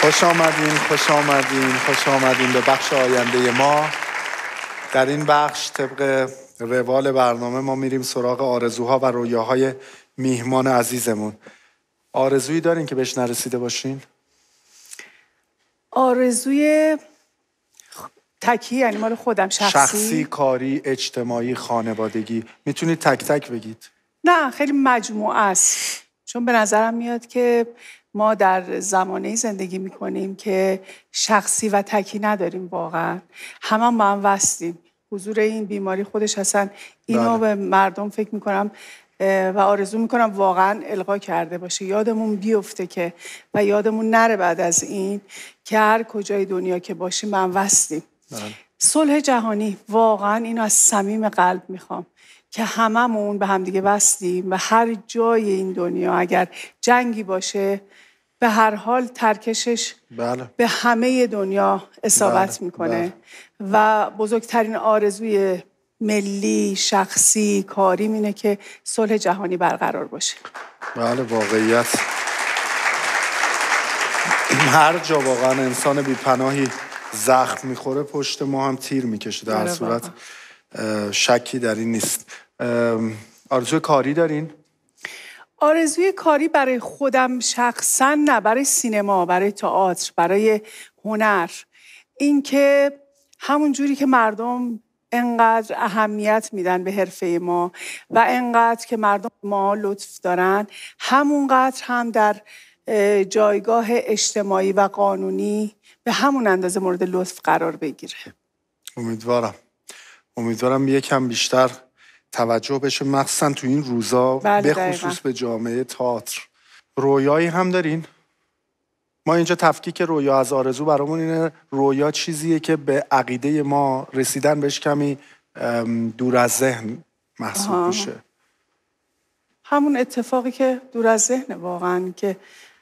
خوش آمدین خوش آمدین خوش آمدین به بخش آینده ما. در این بخش طبق روال برنامه ما میریم سراغ آرزوها و رویاهای میهمان عزیزمون. آرزویی دارین که بهش نرسیده باشین؟
آرزوی تکی یعنی مال خودم شخصی,
شخصی، کاری، اجتماعی، خانوادگی. می‌تونید تک تک بگید.
نه خیلی مجموعه است. چون به نظرم میاد که ما در زمانه زندگی می‌کنیم که شخصی و تکی نداریم واقعا. همه هم با هم وستیم حضور این بیماری خودش اصلا اینو
بله.
به مردم فکر می‌کنم و آرزو می‌کنم واقعا القا کرده باشه. یادمون بیفته که و یادمون نره بعد از این که هر کجای دنیا که باشیم با هم وستیم صلح جهانی واقعا اینو از صمیم قلب می‌خوام که هممون به همدیگه بستیم و هر جای این دنیا اگر جنگی باشه به هر حال ترکشش
بله.
به همه دنیا اصابت
بله،
می‌کنه و بزرگترین آرزوی ملی شخصی کاری اینه که صلح جهانی برقرار باشه.
بله واقعیت. هر جا واقعا انسان بیپناهی زخم می‌خوره پشت ما هم تیر می‌کشه در
بله،
صورت اه، شکی در این نیست. آرزوی کاری دارین؟
آرزوی کاری برای خودم شخصا نه برای سینما برای تئاتر برای هنر. اینکه همون جوری که مردم انقدر اهمیت میدن به حرفه ما و انقدر که مردم ما لطف دارن همونقدر هم در اه، جایگاه اجتماعی و قانونی به همون اندازه مورد لطف قرار بگیره.
امیدوارم. امیدوارم یکم بیشتر توجه بشه مخصوصا تو این روزا
بله،
به خصوص. به جامعه تئاتر. رویایی هم دارین؟ ما اینجا تفکیک رویا از آرزو برامون اینه. رویا چیزیه که به عقیده ما رسیدن بهش کمی دور از ذهن محسوب. میشه.
همون اتفاقی که دور از ذهن واقعا که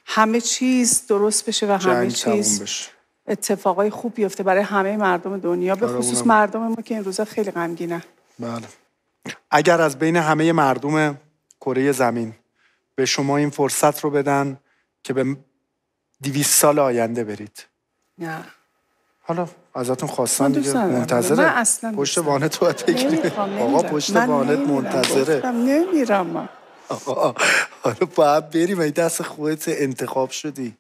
همه چیز درست بشه و همه چیز
بشه.
اتفاقای خوب بیفته برای همه مردم دنیا به خصوص. مردم ما که این روزا خیلی غمگینن.
بله. اگر از بین همه مردم کره زمین به شما این فرصت رو بدن که به دیویست سال آینده برید.
نه.
حالا ازتون خواستم
من
دیگه. منتظره.
من اصلا
پشت وانت
نمی‌خوام،
آقا. پشت وانت. منتظره.
نمیرم. من.
آقا حالا باید بریم. این دست خودت انتخاب شدی.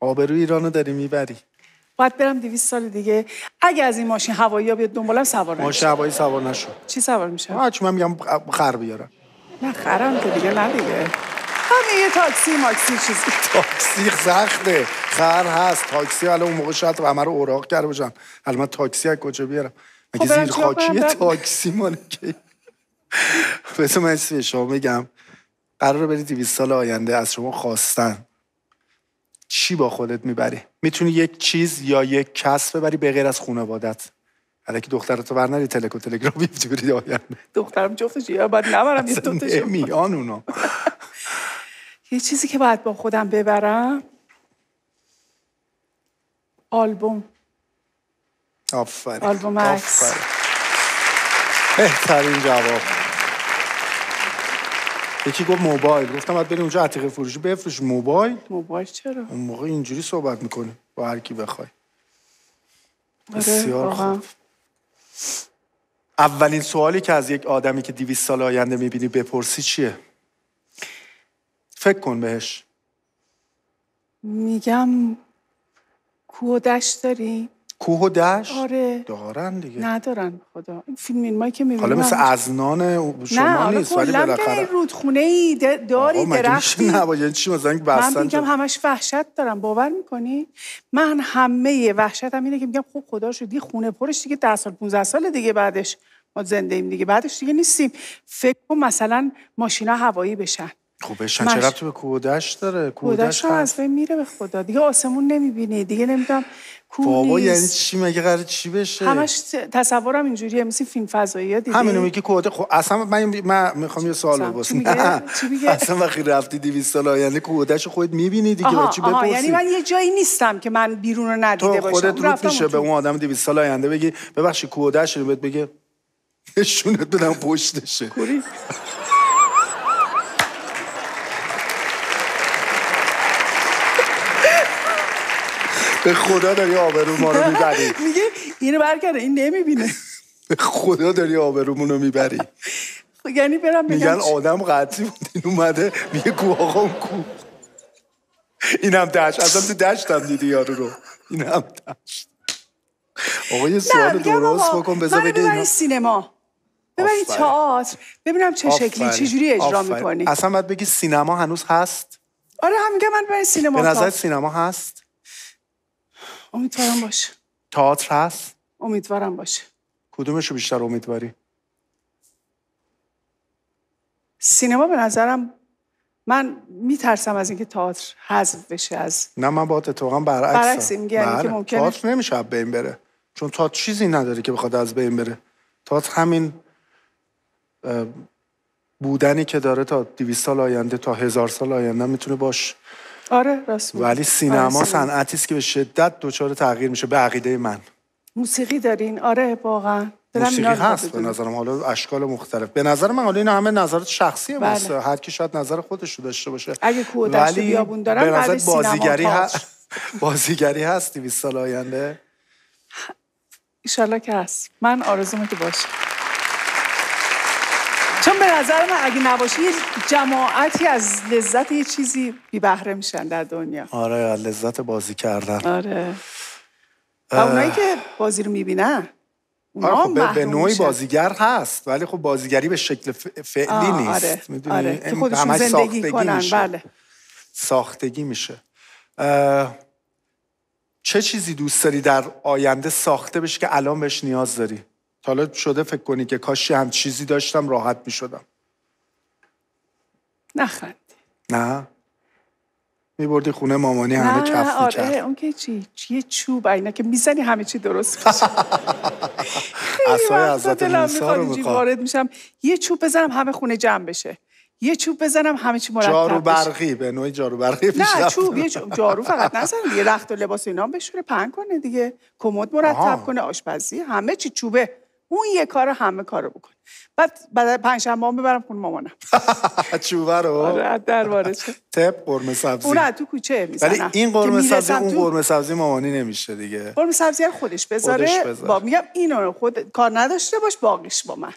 آبرو ایرانو داری می‌بری.
باید برم 200 سال دیگه. اگه از این ماشین هوایی ها بیاد دنبالم سوار
ما
نمیشم
هوایی سوار نشو.
چی سوار میشم؟
آچ من میگم خر بیارم.
نه خرم که دیگه نه دیگه. همین یه تاکسی ماکسی چیزی.
تاکسی سخته خر هست. تاکسی الان اون موقع شاید همه رو اوراق کرده باشن. الان من تاکسی از کجا بیارم؟ مگه
خب
زیر خاکی. تاکسی مال کی؟ بذار من به شما میگم قراره بری 200 سال آینده از شما خواستن. چی با خودت می‌بری؟ می‌تونی یک چیز یا یک کس ببری به غیر از خانوادت. الکی دخترتو برنری تلک و تلگرامی بری آینده.
دخترم جفتش یا باید نبرم یه
اصلا
دوتاشو.
نمیان اونا.
یه چیزی که باید با خودم ببرم. آلبوم.
آفرین.
آلبوم عکس.
آفرین. بهترین جواب. یکی گفت موبایل. گفتم باید بریم اونجا عتیقه فروشی بفروش. موبایل؟
موبایل چرا؟
اون موقع اینجوری صحبت می‌کنی با هر کی بخوای.
آره،
بسیار. خوب. اولین سوالی که از یک آدمی که 200 سال آینده می‌بینی بپرسی چیه؟ فکر کن بهش.
میگم کوه و دشت داری؟
کوه و دشت؟
آره.
دارن دیگه.
ندارن خدا. این فیلم این که می‌بینیم
حالا مثل ازنان شما
نه حالا
نیست ولی بالاخره
رودخونه ای داری درختی.
نباید یعنی چی مثلا
من میگم همش وحشت دارم. باور می‌کنی؟ من همه وحشتم اینه که میگم خب خدا شد یه خونه پرش دیگه 10 سال 15 سال دیگه بعدش ما زنده ایم دیگه. بعدش دیگه نیستیم. فکر کن مثلا ماشینا هوایی بشن.
خب بشن
مش-
ربطی به کوه دشت داره؟ کوه
کودش
دشت
هم از. بین میره به خدا. دیگه آسمون نمی‌بینی دیگه نمی‌دونم کوه
بابا یعنی چی؟ مگه قرار چی بشه؟
همش تصورم اینجوریه. مثل فیلم فضایی ها دیدی
همینو میگی کوه. خب اصلا من من می‌خوام یه سوال بپرسم.
میگه؟ میگه؟
اصلا وقتی رفتی 200 سال کوه و دشت خودت می‌بینی دیگه.
آها,
چی
آها
بپرسی؟
یعنی من یه جایی نیستم که من بیرون رو ندیده باشم.
خودت
رفتم
میشه به. اون آدم 200 سال آینده بگی ببخشید کوه دشت رو بهت بگه. نشونت بدم پشتشه. به خدا داری آبرو ما رو می‌بری.
میگه اینو برگرده این نمی‌بینه.
به خدا داری آبرومون رو می‌بری.
یعنی برم بگم
میگن آدم قطعی بود این اومده میگه کو آقا اون کو. اینم دشت اصلا تو دشت هم دیدی یارو رو. اینم دشت. آقا یه سوال درست بکن بذار اینا.
سینما.
آفرین.
تئاتر. ببینم چه شکلی. چه جوری اجرا. می‌کنی.
اصلا باید بگی سینما هنوز هست؟
آره هم میگم من برای سینما
به نظر. سینما هست؟
امیدوارم باشه.
تئاتر هست؟
امیدوارم باشه.
کدومش رو بیشتر امیدواری؟
سینما به نظرم من میترسم از اینکه تئاتر حذف بشه از
نه من با اتفاقا برعکس
برعکس یعنی که ممکنه-
تئاتر نمیشه از بین بره. چون تا چیزی نداره که بخواد از بین بره. تئاتر همین بودنی که داره تا 200 سال آینده تا هزار سال آینده می‌تونه باش
آره راست.
ولی
آره،
سینما. صنعتی است که به شدت دچار تغییر میشه به عقیده من.
موسیقی دارین؟ آره واقعا.
موسیقی هست به. نظرم حالا اشکال مختلف. به نظر من حالا این همه نظرات شخصی
بله.
ماست. هر کی شاید نظر خودش رو داشته باشه.
اگه
ولی
بیابون دارن،
به نظر بازیگری. هست بازیگری هست 200 سال آینده؟
ایشالله که هست. من آرزومه که باشه. به نظر من اگه نباشه یه جماعتی از لذت یه چیزی بی بهره میشن در دنیا.
آره لذت بازی کردن.
آره. و اونایی که بازی رو می‌بینن
آره خب به, نوعی. بازیگر هست ولی خب بازیگری به شکل فعلی
آه،
نیست.
آره
می‌دونی؟
آره که
این
خودشون زندگی
ساختگی
کنن
میشه.
بله.
ساختگی میشه. چه چیزی دوست داری در آینده ساخته بشه که الان بهش نیاز داری؟ تا حالا شده فکر کنی که کاش یه هم چیزی داشتم راحت می‌شدم.
نخند
نه. میبردی خونه مامانی همه
نه
کف
آره
می‌کرد
اون که چی؟ یه چوب اینا که می‌زنی همه چی درست میشه. خیلی
عصای
وقتا
حضرت
دلم
موسی رو.
وارد میشم. یه چوب بزنم همه خونه جمع بشه. یه چوب بزنم همه چی مرتب
جارو. برقی به نوعی جارو برقی
نه. چوب یه چوب. جارو فقط نزن دیگه. رخت و لباس اینا بشوره پهن کنه دیگه. کمد مرتب
آها.
کنه آشپزی همه چی چوبه. اون یه کار همه کارو بکن. بعد بعد پنجشنبه هم ببرم خونه مامانم.
چوبه رو.
آره در وارد
تپ قرمه سبزی.
اون تو کوچه می‌زنم.
ولی این قرمه سبزی اون قرمه سبزی مامانی نمیشه دیگه.
قرمه سبزی خودش بذاره. با میگم اینو خود کار نداشته باش باقیش با من.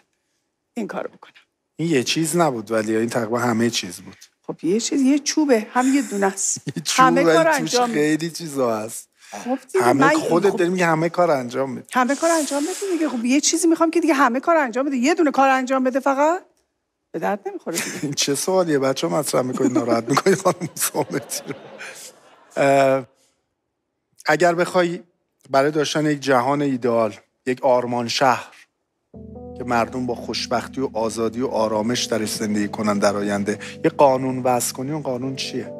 این کارو بکنم.
این یه چیز نبود ولی این تقریبا همه چیز بود.
خب یه چیز یه چوبه هم یه دونه است. همه کار انجام
خیلی چیزا هست.
خب دیگه
همه خودت
خب
داری میگه همه کار انجام میدی
همه کار انجام بده دیگه. خب یه چیزی می‌خوام که دیگه همه کار انجام بده. یه دونه کار انجام بده فقط. به درد نمی‌خوره دیگه.
این چه سوالیه بچه مطرح می‌کنید ناراحت می‌کنید؟ خانم سامتی رو. اگر بخوای برای داشتن یک جهان ایدئال یک آرمان شهر که مردم با خوشبختی و آزادی و آرامش درش زندگی کنن در آینده یه قانون وضع کنی اون قانون چیه؟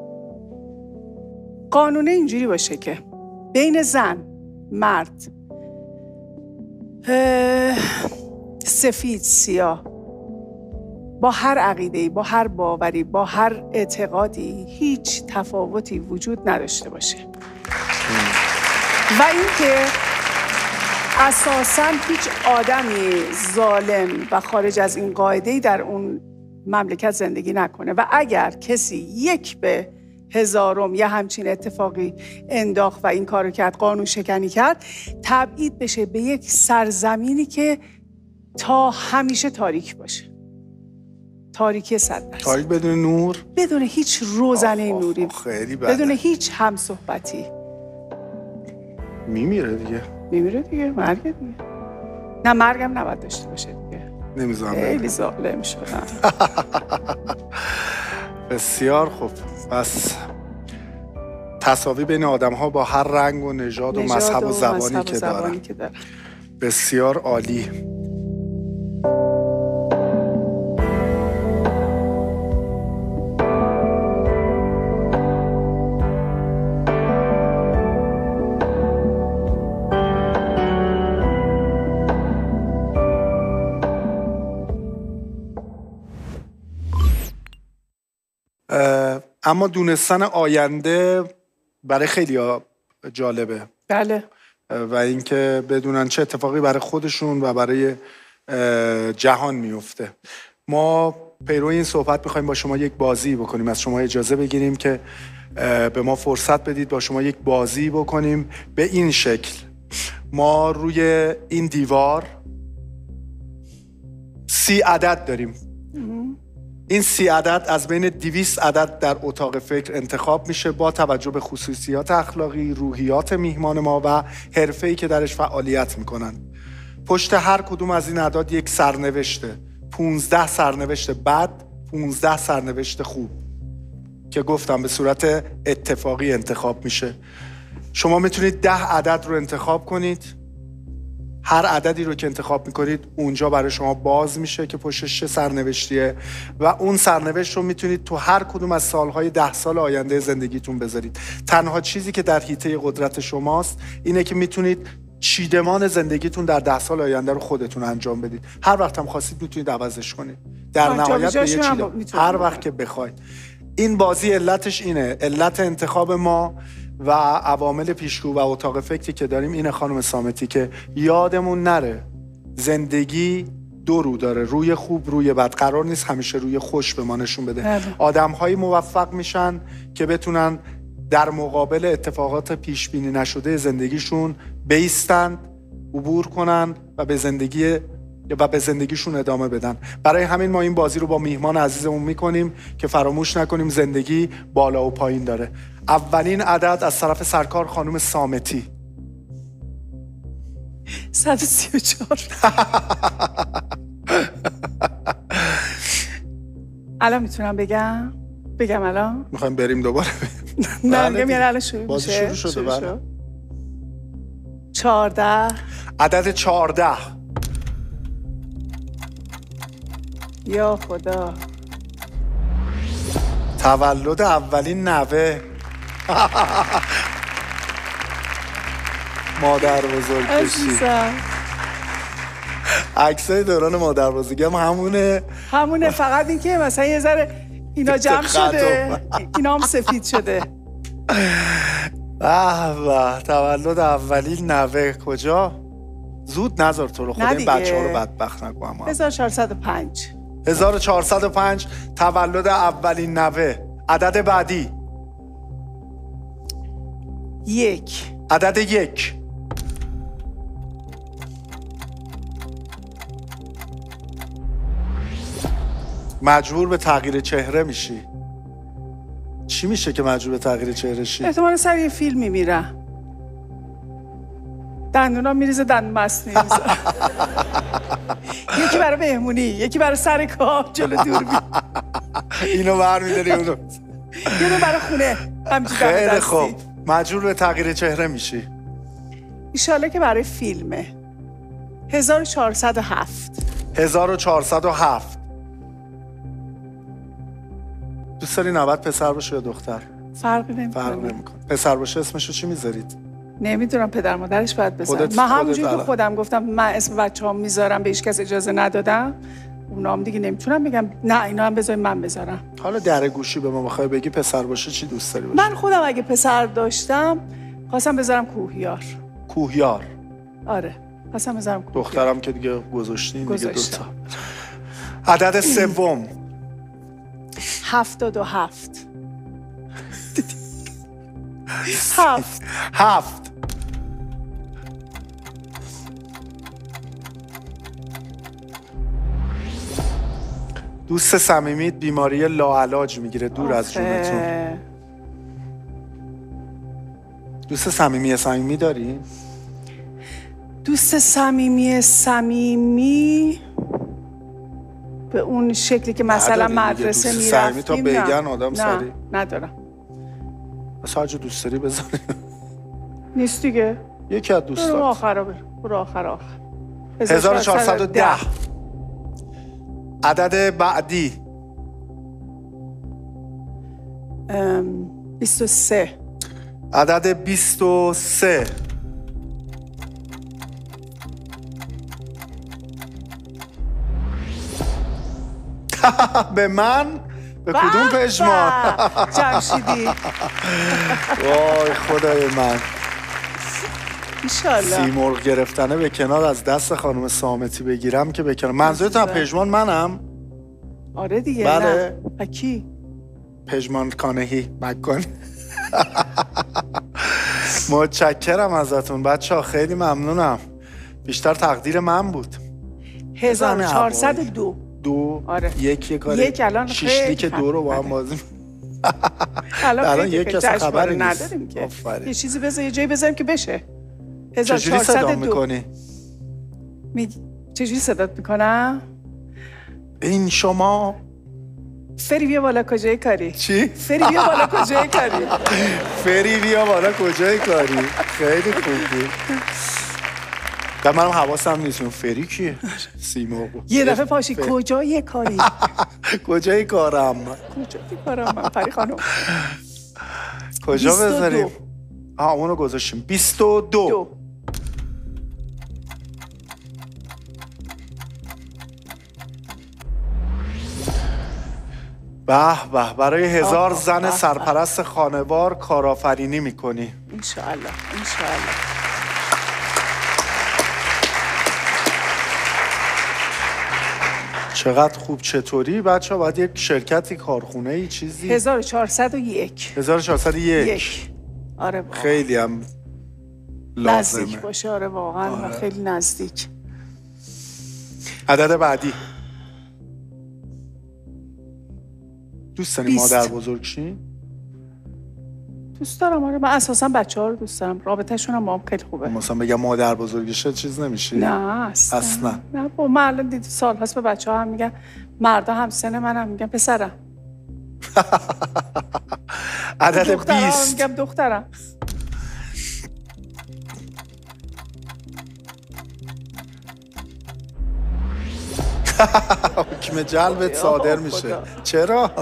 قانون اینجوری باشه که بین زن مرد. سفید سیاه. با هر عقیده با هر باوری با هر اعتقادی هیچ تفاوتی وجود نداشته باشه. و اینکه اساسا هیچ آدمی ظالم و خارج از این قاعده در اون مملکت زندگی نکنه. و اگر کسی یک به هزارم یه همچین اتفاقی انداخت و این کارو کرد قانون شکنی کرد. تبعید بشه به یک سرزمینی که تا همیشه تاریک باشه. تاریکی صد درصد.
تاریک بدون نور؟
بدون هیچ روزنه
آخ، آخ،
نوری.
خیلی بده.
بدون هیچ همصحبتی.
میمیره دیگه.
میمیره دیگه مرگ دیگه. نه مرگم نباید داشته باشه دیگه.
نمی‌ذارم
خیلی ظالم شدن
بسیار خوب. پس تصاوی بین آدم ها با هر رنگ و نژاد و مذهب و زبانی
مذهب و
که
زبانی
دارن
که دارن.
بسیار عالی. اما دونستن آینده برای خیلی جالبه.
بله.
و اینکه بدونن چه اتفاقی برای خودشون و برای جهان میفته. ما پیرو این صحبت می‌خوایم با شما یک بازی بکنیم. از شما اجازه بگیریم که به ما فرصت بدید با شما یک بازی بکنیم به این شکل. ما روی این دیوار سی عدد داریم. این سی عدد از بین 200 عدد در اتاق فکر انتخاب میشه با توجه به خصوصیات اخلاقی، روحیات میهمان ما و حرفه‌ای که درش فعالیت می‌کنن. پشت هر کدوم از این اعداد یک سرنوشته. 15 سرنوشت بد، 15 سرنوشت خوب که گفتم به صورت اتفاقی انتخاب میشه. شما می‌تونید ده عدد رو انتخاب کنید هر عددی رو که انتخاب می‌کنید اونجا برای شما باز میشه که پشتش چه سرنوشتیه. و اون سرنوشت رو می‌تونید تو هر کدوم از سالهای ده سال آینده زندگیتون بذارید. تنها چیزی که در حیطه قدرت شماست اینه که می‌تونید چیدمان زندگیتون در ده سال آینده رو خودتون انجام بدید. هر وقت هم خواستید می‌تونید عوضش کنید. در نهایت به یه هر. وقت که بخواید. این بازی علتش اینه. علت انتخاب ما و عوامل پیشگو و اتاق فکری که داریم اینه خانم سامتی که یادمون نره زندگی دو رو داره. روی خوب روی بد. قرار نیست همیشه روی خوش به ما نشون بده.
بله.
آدم موفق میشن که بتونن در مقابل اتفاقات پیش بینی نشده زندگیشون بیستند عبور کنن و به زندگی و به زندگیشون ادامه بدن. برای همین ما این بازی رو با میهمان عزیزمون می‌کنیم که فراموش نکنیم زندگی بالا و پایین داره. اولین عدد از طرف سرکار خانم سامتی.
134 الان می‌تونم بگم؟ بگم الان؟
می‌خوایم بریم دوباره.
نه
بله
میگم. یعنی الان شروع
بازی شروع شده، بله.
شد. چهارده.
عدد چهارده.
یا خدا.
تولد اولین نوه. مادر بزرگ
عزیزم.
عکسای دوران مادر بزرگی هم همونه.
همونه فقط این که مثلا یه ذره اینا جمع شده. اینا هم سفید شده.
به به تولد اولین نوه. کجا؟ زود نذار تو رو
نه
این. بچه ها رو بدبخت نکن اما
1405
1405 تولد اولین نوه. عدد بعدی.
یک.
عدد یک. مجبور به تغییر چهره میشی. چی میشه که مجبور به تغییر چهره شی؟
احتمال سر یه فیلم میمیرم. دندونام میریزه دندون مصنوعی می‌ذارم. یکی برای مهمونی یکی برای سر کار جلو دوربین
اینو برمیداری اونو.
یه برای خونه
خیلی. خوب. مجبور به تغییر چهره میشی.
ایشالا که برای فیلمه. 1407
1407 دوست داری 90 پسر باشه یا دختر؟
فرقی نمی‌کنه.
فرق نمی‌کنه. پسر باشه اسمشو چی می‌ذارید؟
نمی‌دونم پدر مادرش باید
خودت-
من
خودت
همونجوری که. خودم گفتم من اسم بچه هم می‌ذارم به هیچ کس اجازه ندادم. اونام دیگه نمی‌تونم بگم. نه اینا هم بذاریم من بذارم.
حالا در گوشی به ما می‌خوای بگی پسر باشه چی دوست داری باشه؟
من خودم اگه پسر داشتم خواستم بذارم کوهیار.
کوهیار.
آره خواستم بذارم کوهیار.
دخترم که دیگه گذاشتین دیگه. دوتا عدد سوم.
هفتاد و هفت. هفت
هفت دوست صمیمیت بیماری لاعلاج می‌گیره دور از جونتون. دوست صمیمی صمیمی داری
دوست صمیمی صمیمی به اون شکلی که مثلا. مدرسه می‌رفتیم
تا
نه.
آدم.
ندارم
بس هر جا دوست داری بذاری.
نیست دیگه.
یکی از
برو
دوستات
آخر برو برو آخر آخر.
1410 عدد بعدی.
ام، 23
عدد 23 به من به کدوم پشمان.
جمشیدی.
وای خدای من.
ایشالله
سیمرغ گرفتنه به کنار از دست خانم سامتی بگیرم که به کنار منظورت از پژمان منم؟
آره دیگه
بله.
نه کی؟
پژمان کانهی مکان. متشکرم ازتون بچه ها خیلی ممنونم. بیشتر تقدیر من بود.
1402
دو
آره.
یک یک کار
یک الان
شیشلی
خیلی
که. دو رو با هم. بازی
الان,
یک
جشنواره
خبری.
نداریم که. یه چیزی بذار یه جایی بذاریم که بشه
چجوری صدا
1402
می‌کنی؟
میگی چجوری صدات می‌کنم
این شما
فری بیا بالا کجای کاری
چی؟
فری بیا بالا کجای کاری
فری بیا بالا کجای کاری خیلی خوب و منم حواسم نیست اون فری کیه؟ سیمرغ.
یه دفعه پاشی
فری.
کجای کاری؟
کجای کارم؟
کجای کارم من پری خانم؟
کجا
22.
بذاریم؟ آه اونو گذاشتیم. 22
دو.
به به برای هزار زن. سرپرست خانوار کارآفرینی می‌کنی.
انشاءالله انشاءالله.
چقدر خوب چطوری؟ بچه ها باید یک شرکتی کارخونه ای چیزی
1401
1401
یک. آره واقعا.
خیلی هم لازمه.
نزدیک باشه. آره واقعا.
آره.
خیلی نزدیک.
عدد بعدی. دوست داری. مادر بزرگ شی؟
دوست دارم آره. من اساسا بچه ها رو دوست دارم. رابطهشون هم با هم خیلی خوبه.
مثلا بگم مادر بزرگ شد چیز نمیشی؟
نه اصلا.
اصلا.
نه با من الان دید سال هست به بچه ها هم میگن مردا هم سن منم میگن پسرم.
عدد
دخترم هم
20
میگم دخترم.
حکم جلبت صادر. میشه. چرا؟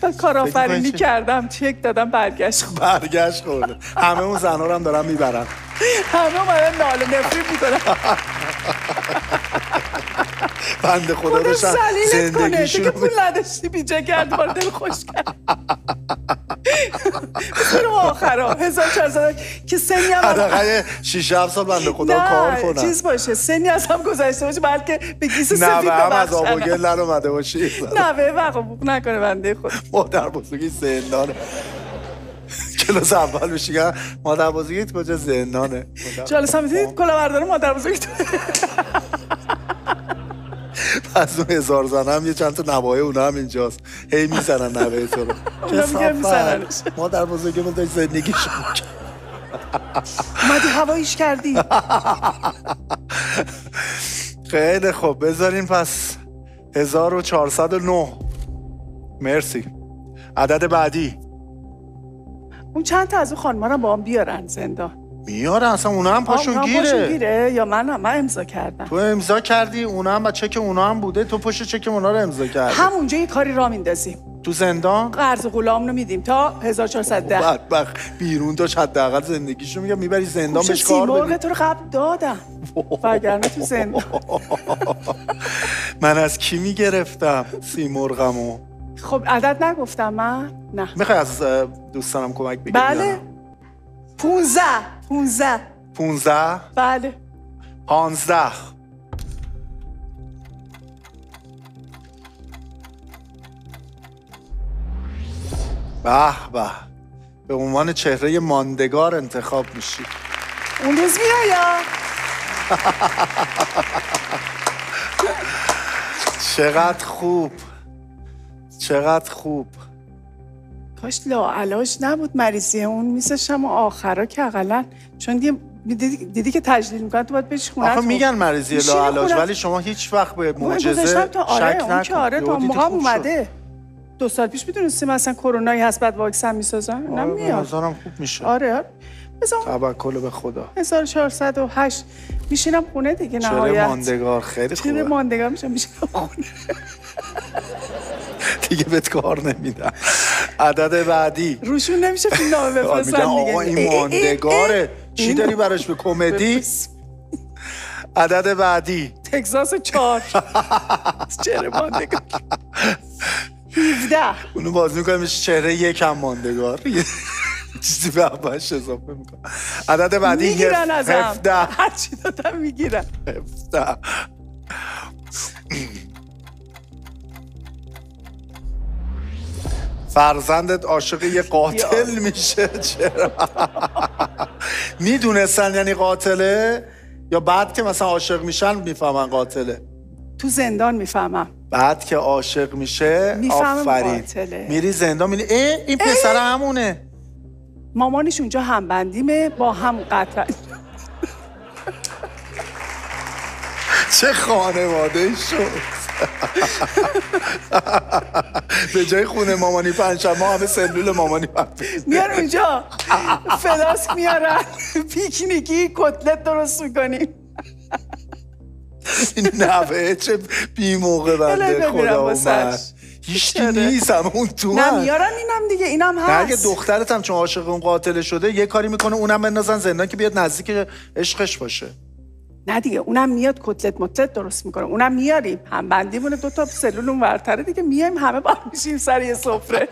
بعد کارآفرینی؟ کردم چک دادم برگشت خب
برگشت خورده همه اون زنها رو هم دارن می‌برن
همه اومدن ناله نفری می‌کنن.
بنده خدا
تو
زندگیشون
که
رو
پول نداشتی بیجا کرد بار دل خوش کرد. بریم آخرا 1400 که سنی هم
حداقل 6 7 سال بنده خدا کار کنم
چیز باشه سنی از هم گذشته باشه بلکه به گیس سفید
نه هم از آب و
ببخشن.
گل در اومده باشی
نه به وقت نکنه بنده خود.
مادر بزرگی زندانه کلاس اول بشیگن مادر بزرگیت کجا زندانه؟
جالس هم دیدید کلا برداره مادر بزرگی تو
پس اون هزار زنه هم یه چند تا نوایه اونا هم اینجاست. هی می‌زنن نوایه تو رو.
اونا میگن میزننش.
کثافت. مادر بزرگی من داشت زندگیشو می‌کرد.
اومدی هواییش کردی.
خیلی خوب. بذارین پس 1409 مرسی. عدد بعدی.
اون چند تا از اون خانم‌ها رو با هم بیارن زندان.
میاره اصلا اونا هم پاشون گیره.
گیره. یا من من امضا کردم.
تو امضا کردی اونا هم چک اونا هم بوده. تو پشت چک اونا رو امضا کردی.
همونجا یه کاری را میندازیم.
تو زندان؟
قرض غلام رو میدیم تا 1410
بدبخت. بیرون داشت حداقل زندگیشو میگم. می‌بری زندان بهش کار بدی.
تو رو قبل دادم. وگرنه تو زندان.
من از کی می‌گرفتم سیمرغمو؟
خب عدد نگفتم من؟ نه.
می‌خوای از دوستانم کمک بگیری
بله.
نه؟
15 15
15
بله.
15 به به. به عنوان چهره ماندگار انتخاب میشی.
اون روز میایا
چقدر خوب. چقدر خوب.
کاش لاعلاج نبود مریضی اون میسشم آخرا که اقلا چون دیگه دیدی, دیدی که تجلیل می‌کنن تو باید بهش خونت
آخه میگن مریضی لاعلاج. ولی شما هیچ وقت به معجزه
تا آره
شک
اون که
نکن.
آره تا موقع. اومده. دو سال پیش می‌دونستی مثلا کرونایی هست بعد واکسن می‌سازن؟
آره،
نمیاد
نظرم خوب میشه
آره آره.
توکل به خدا.
1408 میشینم خونه دیگه
چهره
نهایت.
ماندگار؟ خیلی
چرا
خوبه.
ماندگار میشم؟ میشینم خونه.
دیگه بهت کار نمیدم. عدد بعدی.
روشون نمیشه فیلم نامه
میگن
دیگه.
آقا این
ای- ای- ای-
ماندگاره. چی داری براش به کمدی. عدد بعدی.
تگزاس چهار. چرا ماندگار. 17
اونو باز می‌کنم چهره یکم ماندگار. چیزی به اولش اضافه می‌کنم. عدد بعدی
می‌گیرن ازم.
17
هرچی دادم می‌گیرن.
17 فرزندت عاشق یه قاتل میشه؟ چرا؟ می‌دونستن یعنی قاتله؟ یا بعد که مثلا عاشق میشن می‌فهمن قاتله؟
تو زندان می‌فهمم.
بعد که عاشق میشه آفرین.
قاتله.
میری زندان میری اه این پسر همونه.
مامانش اونجا همبندیمه با هم قطع.
چه خانواده شد. به جای خونه مامانی پنجشنبه ما همه سلول مامانی
میان اونجا فلاسک میارن. پیکنیکی کتلت درست می‌کنیم
این نوه چه بی موقع بنده
بمیرم
خدا. اومد. هیچکی
چرا؟
نیست همه اون تو
نه
هست.
میارن اینم دیگه اینم
نه اگه
هست.
دخترت هم چون عاشق اون قاتل شده یه کاری می‌کنه اونم بندازن زندان که بیاد نزدیک عشقش باشه.
نه دیگه اونم میاد کتلت متلت درست می‌کنه. اونم میاریم. هم بندیمونه دو تا سلول اون ورتره دیگه میایم همه با میشیم سر یه سفره.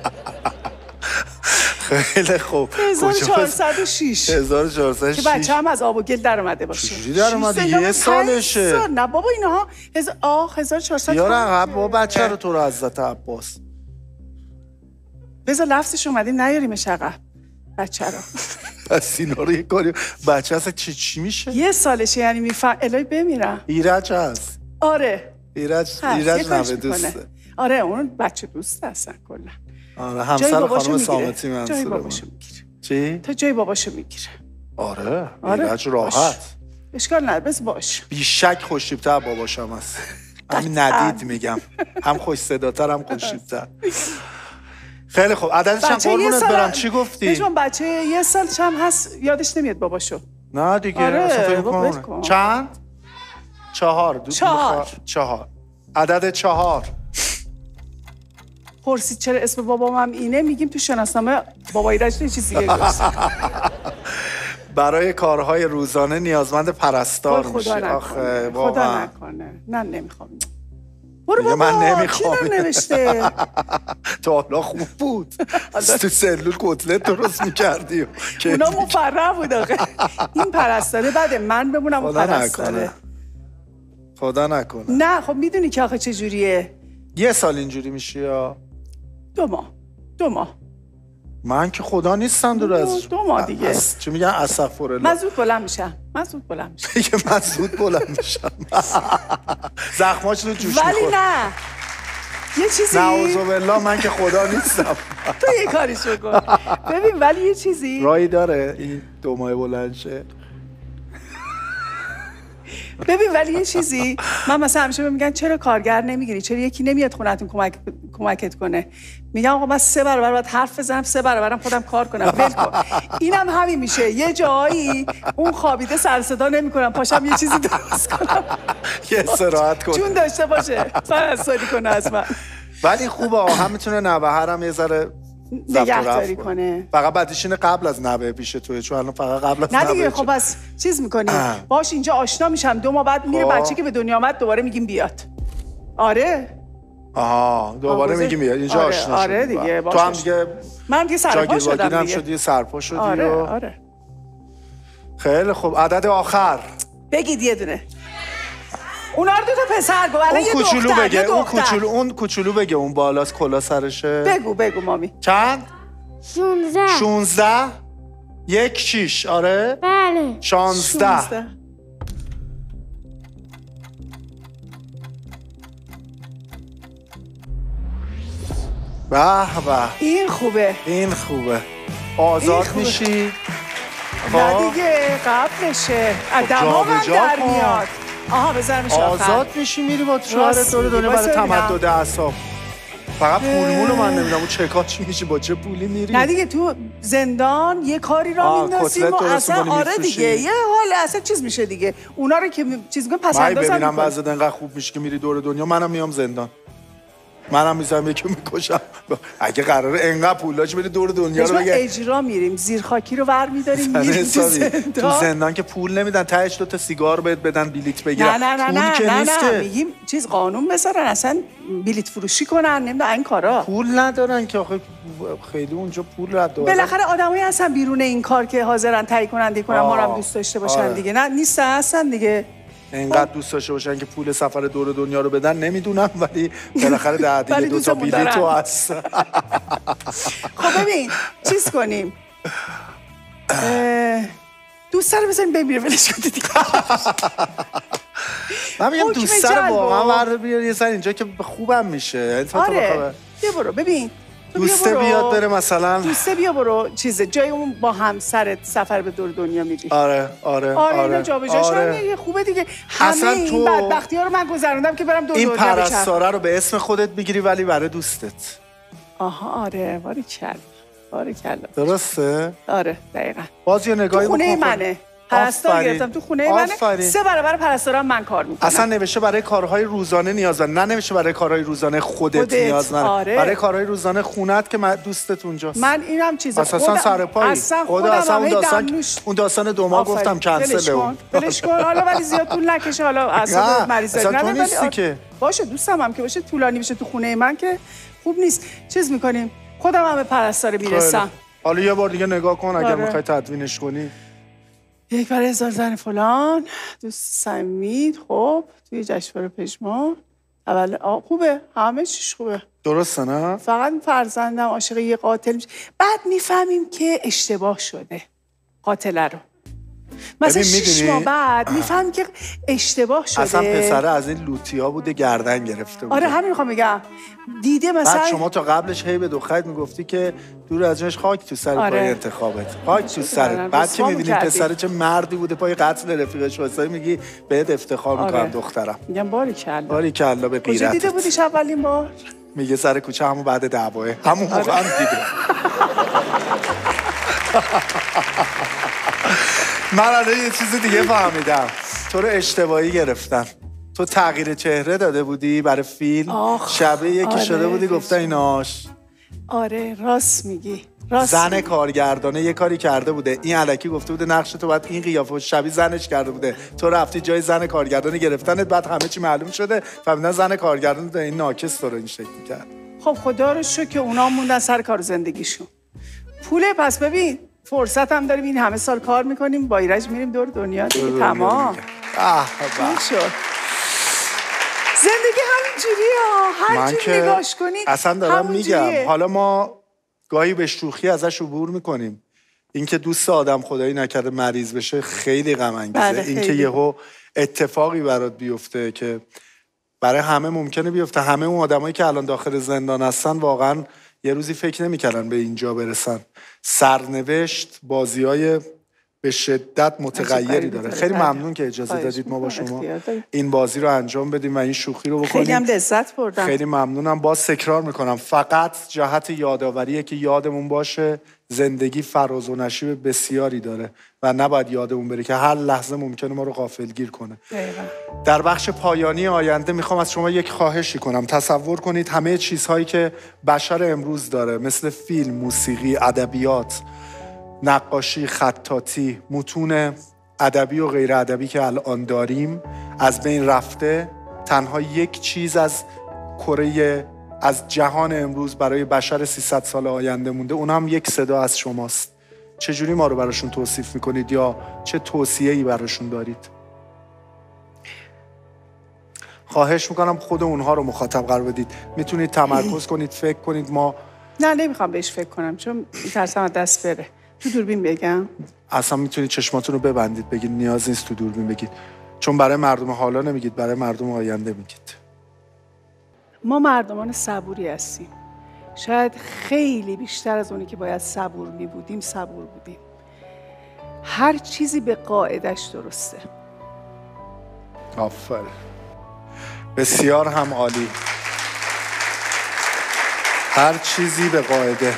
خیلی خوب.
1406
1406
که بچه هم از آب و گل در اومده باشه.
چجوری در اومده؟ یه سالشه.
سال. نه بابا اینها هز... آه 1400
یا عقب با بچه رو تو رو حضرت عباس.
بذار لفظش اومدیم نیاریمش عقب. بچه رو.
پس اینا رو یه کاری بچه اصلا چی, چی میشه؟
یه سالشه یعنی میفهم الهی بمیرم
ایرج هست
آره
ایرج
هست.
ایرج نوه. دوسته
آره اون بچه دوست هستن کلا
آره
جای
همسر خانم سامتی
جای
منصور
باباشو. می‌گیره
چی؟
تا جای باباشو می‌گیره
آره
آره.
ایرج راحت.
اشکال نداره بس باش
بیشک خوشیبتر باباشم هست همین ندید میگم هم خوش صداتر هم خوشیبتر خیلی خوب. عددش هم قربونت
سال
برم. چی گفتی؟
من بچه یه سالش هم هست؟ یادش نمیاد باباشو.
نه دیگه
آره، کن.
چند؟ چهار. دو
چهار.
می‌خوا- چهار. عدد چهار.
پرسید چرا اسم بابام هم اینه؟ میگیم تو شناسنامه بابا ایرج یه چیزی.
برای کارهای روزانه نیازمند پرستار میشه.
خدا نکنه خدا نکنه. نه نمی‌خوام. برو بابا
من نمی‌خوام.
نوشته؟
تا حالا خوب بود. تو سلول کتلت درست می‌کردی
اونا مفرح بود آخه این پرستاره بعد من بمونم اون
خدا
پرستاره.
نکنه خدا نکنه.
نه خب می‌دونی که آخه چجوریه؟
یه سال اینجوری میشی یا؟
دو ماه. دو ماه.
من که خدا نیستم دور از
دو ماه دیگه.
از- چی میگن؟ استغفرالله
من زود بلند میشم. من زود بلند میشم.
دیگه من زود بلند میشم. زخماش رو جوش
ولی نه. یه چیزی
نعوذ بالله من که خدا نیستم.
تو یه کاریشو کن. ببین ولی یه چیزی
رایی داره این دو ماه بلند شه.
ببین ولی یه چیزی. من مثلا همیشه میگن چرا کارگر نمی‌گیری؟ چرا یکی نمیاد خونتون کمک کمکت کنه؟ میگم آقا من سه برابر باید حرف بزنم سه برابرم خودم کار کنم. ول کن. اینم همین میشه. یه جایی اون خوابیده سر صدا نمی‌کنم. پاشم یه چیزی درست کنم.
یه استراحت کن.
جون داشته باشه. پرستاری کنه از من.
ولی خوبه هم می‌تونه نوه هم یه ذره
نگهداری کنه.
فقط بعدش اینه قبل از نوه پیش توی چون الان فقط قبل از
نه دیگه خب بس چیز می‌کنیم
اه.
باش اینجا آشنا میشم. دو ماه بعد میره
خب.
بچه که به دنیا آمد دوباره میگیم بیاد. آره.
آها دوباره
آه،
میگی میاد اینجا
آره،
آشنا
آره
شدی.
دیگه،
تو
باش
هم. دیگه
من دیگه سرپا شدم دیگه.
شدی سرپا شدی
آره
و
آره.
خیلی خوب. عدد آخر.
بگید یه دونه. اونا رو دو تا پسر گو الان
اون
یه
کوچولو بگه اون. کوچولو اون کوچولو بگه اون بالاست کلا سرشه.
بگو بگو مامی.
چند؟
16
16 یک شیش. آره؟
بله.
شانزده.
16.
به به.
این خوبه.
این خوبه. آزاد
این خوبه.
میشی؟
نه
خب.
دیگه قبلشه. از
خب
دماغم در. میاد. آها بذارمش آخر
آزاد میشی میری با شوهر
راست
دور. دنیا برای. تمدد اعصاب فقط پول مولو من نمی‌دونم اون چکاچ میشی با چه پولی میری
نه دیگه تو زندان یه کاری را میندازیم و اصلا آره. دیگه یه حال اصلا چیز میشه دیگه اونا رو که چیز میگن پس
من
اندازم
ببینم. وضعیت انقدر خوب میشه که میری دور دنیا منم میام زندان منم می‌ذارم یکی می‌کشم. اگه قراره انقدر پول داشت بری دور دنیا رو بگه.
اجرا میریم. زیر خاکی رو ور میداریم میریم تو زندان.
که پول نمیدن. تهش دو تا سیگار بهت بدن بلیت بگیرن.
نه نه نه نه نه نه.
که.
میگیم چیز قانون بذارن اصلا بلیت فروشی کنن نمی‌دونم این کارا.
پول ندارن که آخه خیلی اونجا پول رد بدن.
بالاخره آدمایی هستن بیرون این کار که حاضرن تایید کننده کنن ما هم. دوست داشته باشن
آره.
دیگه. نه نیستن هستن دیگه.
انقدر دوست داشته باشن که پول سفر دور دنیا رو بدن نمی‌دونم ولی بالاخره دیگه
ولی
دو تا رو
دارن.
هست.
خب ببین چیز کنیم. دوست رو بزنیم بمیره ولش کن دیگه.
من میگم دوست رو واقعا
و-
ورده بیار یه سر اینجا که خوبم میشه. تو
آره. بیا برو. ببین بیا
دوسته
برو.
بیاد بره مثلا.
دوسته بیا برو. چیزه جای اون با همسرت سفر به دور دنیا میری.
آره آره
آره اینا جابجا
آره.
خوبه دیگه. همه
اصلا
این
تو-
بدبختی ها رو من گذروندم که برم دور
این
دنیا بچرخم.
پرستاره رو به اسم خودت می‌گیری ولی برای دوستت.
آها آره. باری کلا. باری کلا.
درسته؟
آره دقیقا.
باز یه نگاهی
خونه. منه. پرستار. گرفتم تو خونه
آفرین.
سه برابر پرستارم من کار می‌کنم
اصلا نوشته برای کارهای روزانه نیاز نه نوشته برای کارهای روزانه خودت,
خودت،
نیاز نداره
آره.
برای کارهای روزانه خونت که من دوستت اونجاست
من اینم چیزه
اساسا سر پایی
اصلا
خدا
خودم
اصلا اون داستان اون داستان دو ماه. گفتم کنسل
کن
اون
ولش کن حالا ولی زیاد طول نکشه حالا
نه،
مریض
اصلا. تو
نه، ولی
نیستی که.
باشه دوستم هم که باشه طولانی بشه تو خونه من که خوب نیست چیز می‌کنیم خودم هم به پرستار می‌رسم.
حالا یه بار دیگه نگاه کن اگر
آره.
می‌خوای تدوینش کنی
یک برای هزار زن فلان. دوست صمیمید. خب توی جشنواره پژمان. اول خوبه. همه چیش خوبه.
درسته نه؟
فقط فرزندم عاشق یه قاتل میشه. بعد می‌فهمیم که اشتباه شده قاتله رو. مثلا شیش؟ ماه بعد می‌فهمیم که اشتباه شده.
اصلا پسره از این لوتیا بوده گردن گرفته بوده
آره همین می‌خوام بگم. دیده مثلا
بعد شما تا قبلش هی به دخترت می‌گفتی که دور از جونش خاک تو سر
آره.
پای انتخابت. خاک تو سرت.
کردن.
بعد که می‌بینی
می‌کردی.
پسر چه مردی بوده پای قتل رفیقش واسه میگی بهت افتخار می‌کنم
آره.
دخترم.
میگم باری کلا
باری کلا به
دیده بودیش اولین بار؟
میگه سر کوچه همون بعد دعواه. همون موقع هم دیده. من الان یه چیز دیگه فهمیدم. تو رو اشتباهی گرفتن تو تغییر چهره داده بودی برای فیلم. شبه یکی
آره،
شده بودی گفته ایناش.
آره راست میگی راست
زن
میگی.
کارگردانه یه کاری کرده بوده. این علکی گفته بوده نقش تو باید این قیافه شبیه زنش کرده بوده. تو رفتی جای زن کارگردانه گرفتنت بعد همه چی معلوم شده. فهمیدن زن کارگردان این ناکس تو رو این شکل کرد
خب خدا رو شکر که اونا موندن سر کار زندگیشون. پوله پس ببین فرصت هم داریم این همه سال کار می‌کنیم. با ایرج میریم دور دنیا دیگه. تمام. این شد. زندگی همینجوری ها هر
من که
نگاش کنی
اصلا دارم. میگم. حالا ما گاهی به شوخی ازش عبور می‌کنیم. اینکه دوست آدم خدایی نکرده مریض بشه خیلی غم انگیزه
بله،
اینکه. یهو اتفاقی برات بیفته که برای همه ممکنه بیفته. همه اون آدمایی که الان داخل زندان هستن واقعا یه روزی فکر نمی‌کردن به اینجا برسن. سرنوشت بازی های به شدت متغیری داره. خیلی. ممنون که اجازه دادید ما با. شما. این بازی رو انجام بدیم و این شوخی رو بکنیم
خیلی هم لذت بردم
خیلی ممنونم باز تکرار می‌کنم فقط جهت یادآوریه که یادمون باشه زندگی فراز و نشیب بسیاری داره و نباید یادمون بره که هر لحظه ممکنه ما رو غافلگیر کنه. در بخش پایانی آینده می‌خوام از شما یک خواهشی کنم تصور کنید همه چیزهایی که بشر امروز داره مثل فیلم، موسیقی، ادبیات، نقاشی، خطاطی، متون ادبی و غیر ادبی که الان داریم از بین رفته تنها یک چیز از کره از جهان امروز برای بشر 300 سال آینده مونده. اون هم یک صدا از شماست. چجوری ما رو براشون توصیف می‌کنید یا چه توصیه‌ای براشون دارید؟ خواهش می‌کنم خود اونها رو مخاطب قرار بدید. می‌تونید تمرکز کنید فکر کنید. ما
نه نمی‌خوام بهش فکر کنم چون میترسم از دست بره. تو دوربین بگم.
اصلا می‌تونید چشماتون رو ببندید بگید نیاز نیست تو دوربین بگید. چون برای مردم حالا نمیگید برای مردم آینده میگید.
ما مردمان صبوری هستیم. شاید خیلی بیشتر از اونی که باید صبور می بودیم صبور بودیم. هر چیزی به قاعدش درسته.
آفر بسیار هم عالی. هر چیزی به قاعده.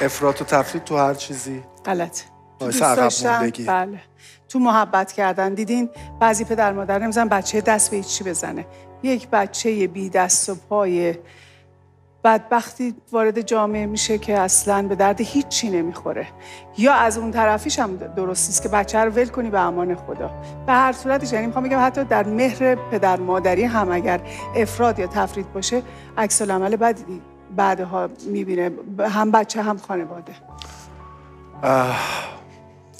افراط و تفرید تو هر چیزی.
غلط. تو دوست داشتن. بله. تو محبت کردن. دیدین بعضی پدر مادر نمیزن بچه دست به هیچی بزنه. یک بچه بی دست و پای بدبختی وارد جامعه میشه که اصلا به درد هیچی نمی‌خوره. یا از اون طرفیش هم درست نیست که بچه رو ول کنی به امان خدا. به هر صورتش یعنی می‌خوام بگم حتی در مهر پدر مادری هم اگر افراد یا تفرید باشه عکس العمل بدی بعدها می‌بینه. هم بچه هم خانواده.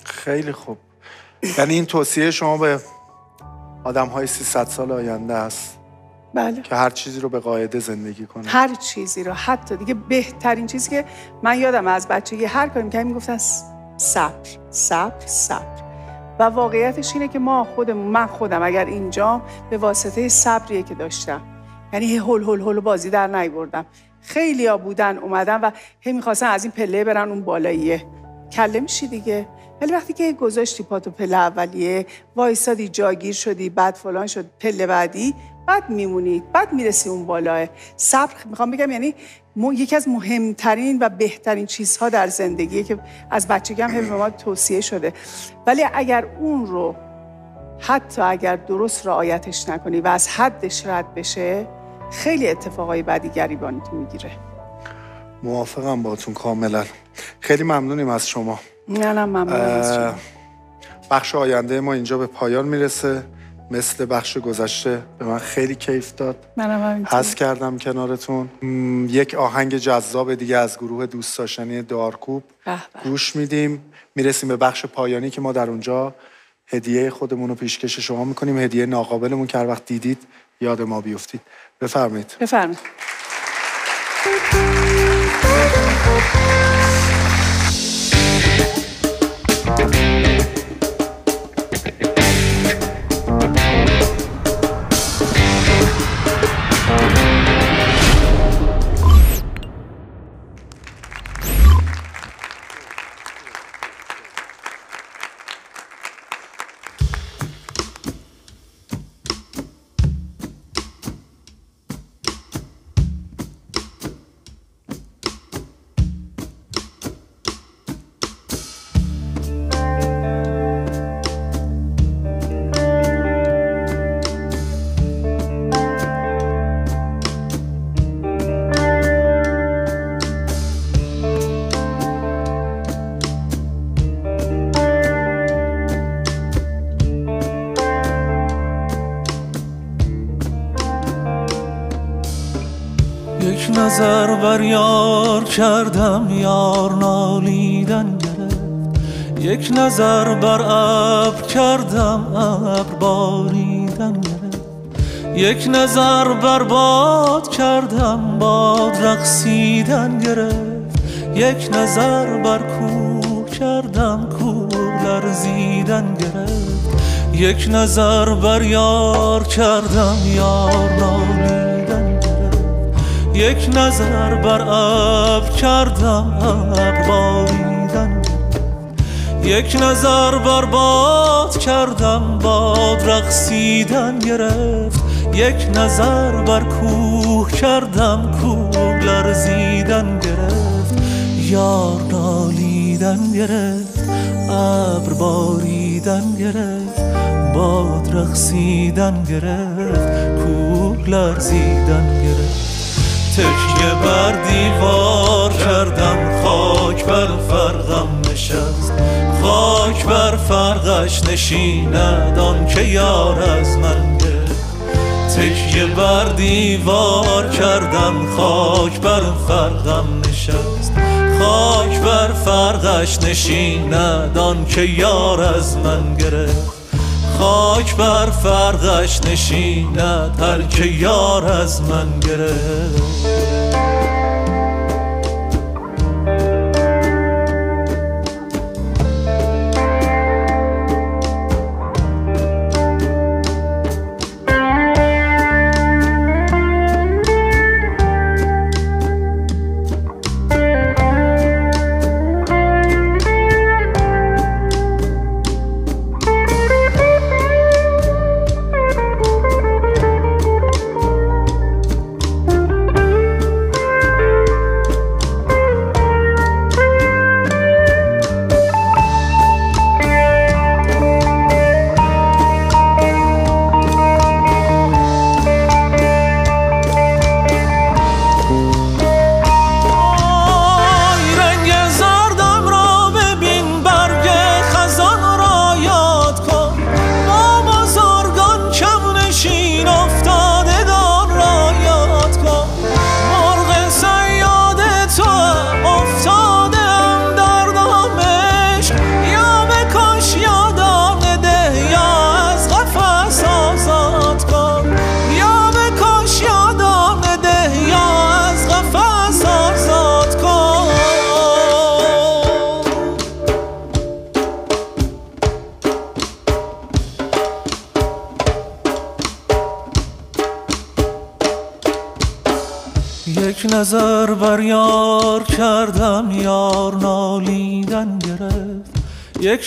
خیلی خوب. یعنی این توصیه شما به آدم های 300 سال آینده است؟
بله.
که هر چیزی رو به قاعده زندگی کنه.
هر چیزی رو. حتی دیگه بهترین چیزی که من یادم از بچگی هر کاری می‌کردم می‌گفتن صبر صبر صبر. و واقعیتش اینه که ما خودمون من خودم اگر اینجا به واسطه صبریه که داشتم. یعنی هول هول هول بازی در نیوردم. خیلی ها بودن اومدن و هی می‌خواستن از این پله برن اون بالاییه. کله میشی دیگه. ولی وقتی که گذاشتی پاتو پله اولیه وایسادی جاگیر شدی بعد فلان شد پله بعدی بعد میمونی بعد می‌رسی اون بالاه صبر می‌خوام بگم یعنی مو- یکی از مهمترین و بهترین چیزها در زندگیه که از بچگی هم به ما توصیه شده. ولی اگر اون رو حتی اگر درست رعایتش نکنی و از حدش رد بشه خیلی اتفاقای بدی گریبانتون می‌گیره.
موافقم باتون کاملا. خیلی ممنونیم از شما.
نه نه ممنونم از شما.
بخش آینده ما اینجا به پایان می‌رسه. مثل بخش گذشته به من خیلی کیف داد.
منم.
حس کردم کنارتون. م، یک آهنگ جذاب دیگه از گروه دوست داشتنی دارکوب. گوش میدیم. می‌رسیم به بخش پایانی که ما در اونجا هدیه خودمون رو پیشکش شما می‌کنیم. هدیه ناقابلمون که هر وقت دیدید یاد ما بیفتید. بفرمایید.
بفرمایید.
کردم یار نالیدن یک نظر بر ابر کردم ابر باریدن گرفت. یک نظر بر باد کردم باد رقصیدن گرفت. یک نظر بر کوه کردم کوه لرزیدن گرفت. یک نظر بر یار کردم یار نالیدن گرفت. یک نظر بر ابر کردم باریدن. یک نظر بر باد کردم باد رقصیدن گرفت. یک نظر بر کوه کردم کوه لرزیدن گرفت. یار نالیدن گرفت ابر باریدن گرفت. باد رقصیدن گرفت کوه لرزیدن گرفت. تکیه بر دیوار کردم خاک بر فرقم نشست. خاک بر فرقش نشیند آن که یار از من تکیه بر دیوار کردم خاک بر فرقم نشست. خاک بر فرقش نشیند آن که یار از من گرفت. خاک بر فرقش نشیند هر که یار از من گرفت.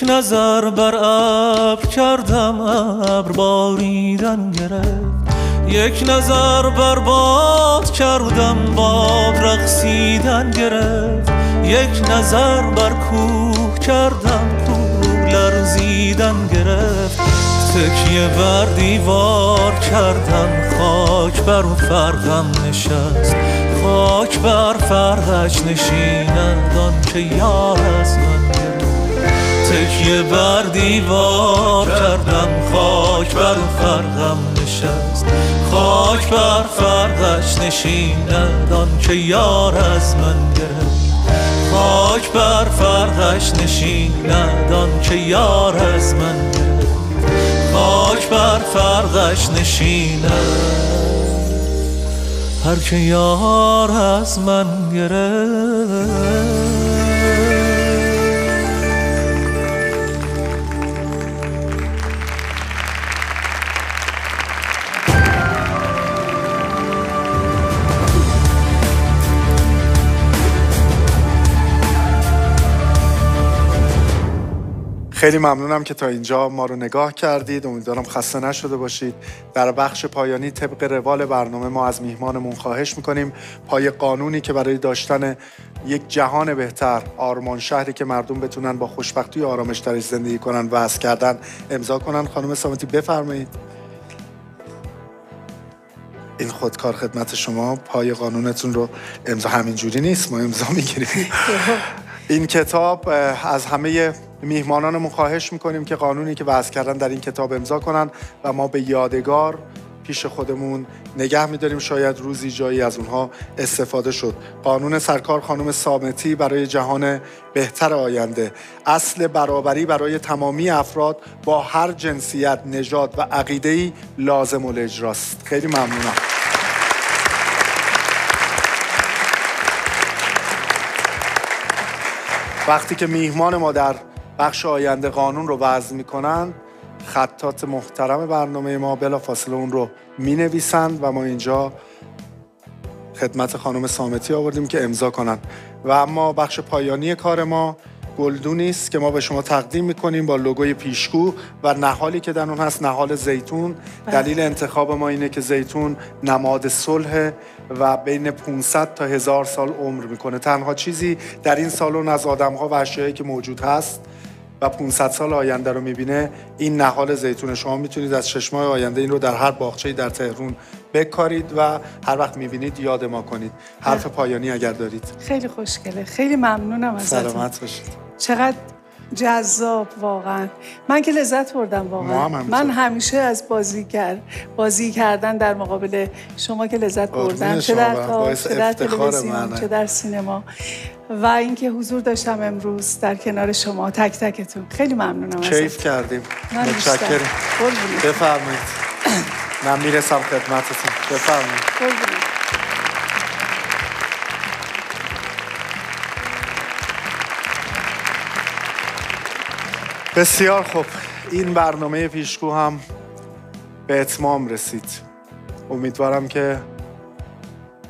یک نظر بر ابر کردم ابر باریدن گرفت. یک نظر بر باد کردم باد رقصیدن گرفت. یک نظر بر کوه کردم کوه لرزیدن گرفت. تکیه بر دیوار کردم خاک بر فرقم نشست. خاک بر فرقش نشیند آن که یار از من تکیه بر دیوار کردم خاک بر فرقم نشست. خاک بر فرقش نشیند آن که یار از من گرفت. خاک بر فرقش نشیند آن که یار از من گرفت. خاک بر فرقش نشیند. هر که یار از من گرفت.
خیلی ممنونم که تا اینجا ما رو نگاه کردید. امیدوارم خسته نشده باشید. در بخش پایانی طبق روال برنامه ما از میهمانمون خواهش می‌کنیم. پای قانونی که برای داشتن یک جهان بهتر آرمان شهری که مردم بتونن با خوشبختی و آرامش درش زندگی کنن و از کردن امضا کنن. خانم سامتی بفرمایید. این خودکار خدمت شما پای قانونتون رو امضا همینجوری نیست. ما امضا می‌گیریم. این کتاب از همه میهمانانمون خواهش می‌کنیم که قانونی که وضع کردن در این کتاب امضا کنن و ما به یادگار پیش خودمون نگه میداریم. شاید روزی جایی از اونها استفاده شد. قانون سرکار خانم سامتی برای جهان بهتر آینده. اصل برابری برای تمامی افراد با هر جنسیت نژاد و عقیده‌ای لازم الاجراست خیلی ممنونم. وقتی که میهمان ما در بخش آینده قانون رو وضع می‌کنن خطات محترم برنامه ما بلا فاصله اون رو می نویسند و ما اینجا خدمت خانم سامتی آوردیم که امضا کنن. و اما بخش پایانی کار ما گلدونی است که ما به شما تقدیم می‌کنیم با لوگوی پیشگو و نهالی که در اون هست نهال زیتون. بله. دلیل انتخاب ما اینه که زیتون نماد صلح و بین 500 تا 1000 سال عمر می‌کنه. تنها چیزی در این سالن از آدمها و اشیایی که موجود هست و 500 سال آینده رو می‌بینه. این نهال زیتون. شما می‌تونید از شش ماه آینده این رو در هر باغچه‌ای در تهرون بکارید و هر وقت می‌بینید یاد ما کنید. حرف پایانی اگر دارید.
خیلی خوشگله. خیلی ممنونم ازتون.
سلامت باشید.
چقدر جذاب واقعا. من که لذت بردم واقعا. من همیشه از بازی کرد بازی کردن در مقابل شما که لذت بردم. چه در چه در تلویزیون چه در سینما. و اینکه حضور داشتم امروز در کنار شما. تک تکتون. خیلی ممنونم
کیف کردیم. متشکرم. بفرمایید. من می‌رسم خدمتتون. بفرمایید. بسیار خوب. این برنامه پیشگو هم به اتمام رسید. امیدوارم که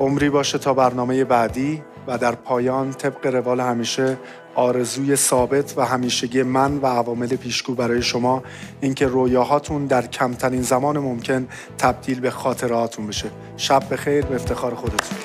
عمری باشه تا برنامه بعدی و در پایان طبق روال همیشه آرزوی ثابت و همیشگی من و عوامل پیشگو برای شما اینکه رویاهاتون در کمترین زمان ممکن تبدیل به خاطراتون بشه. شب بخیر به افتخار خودتون.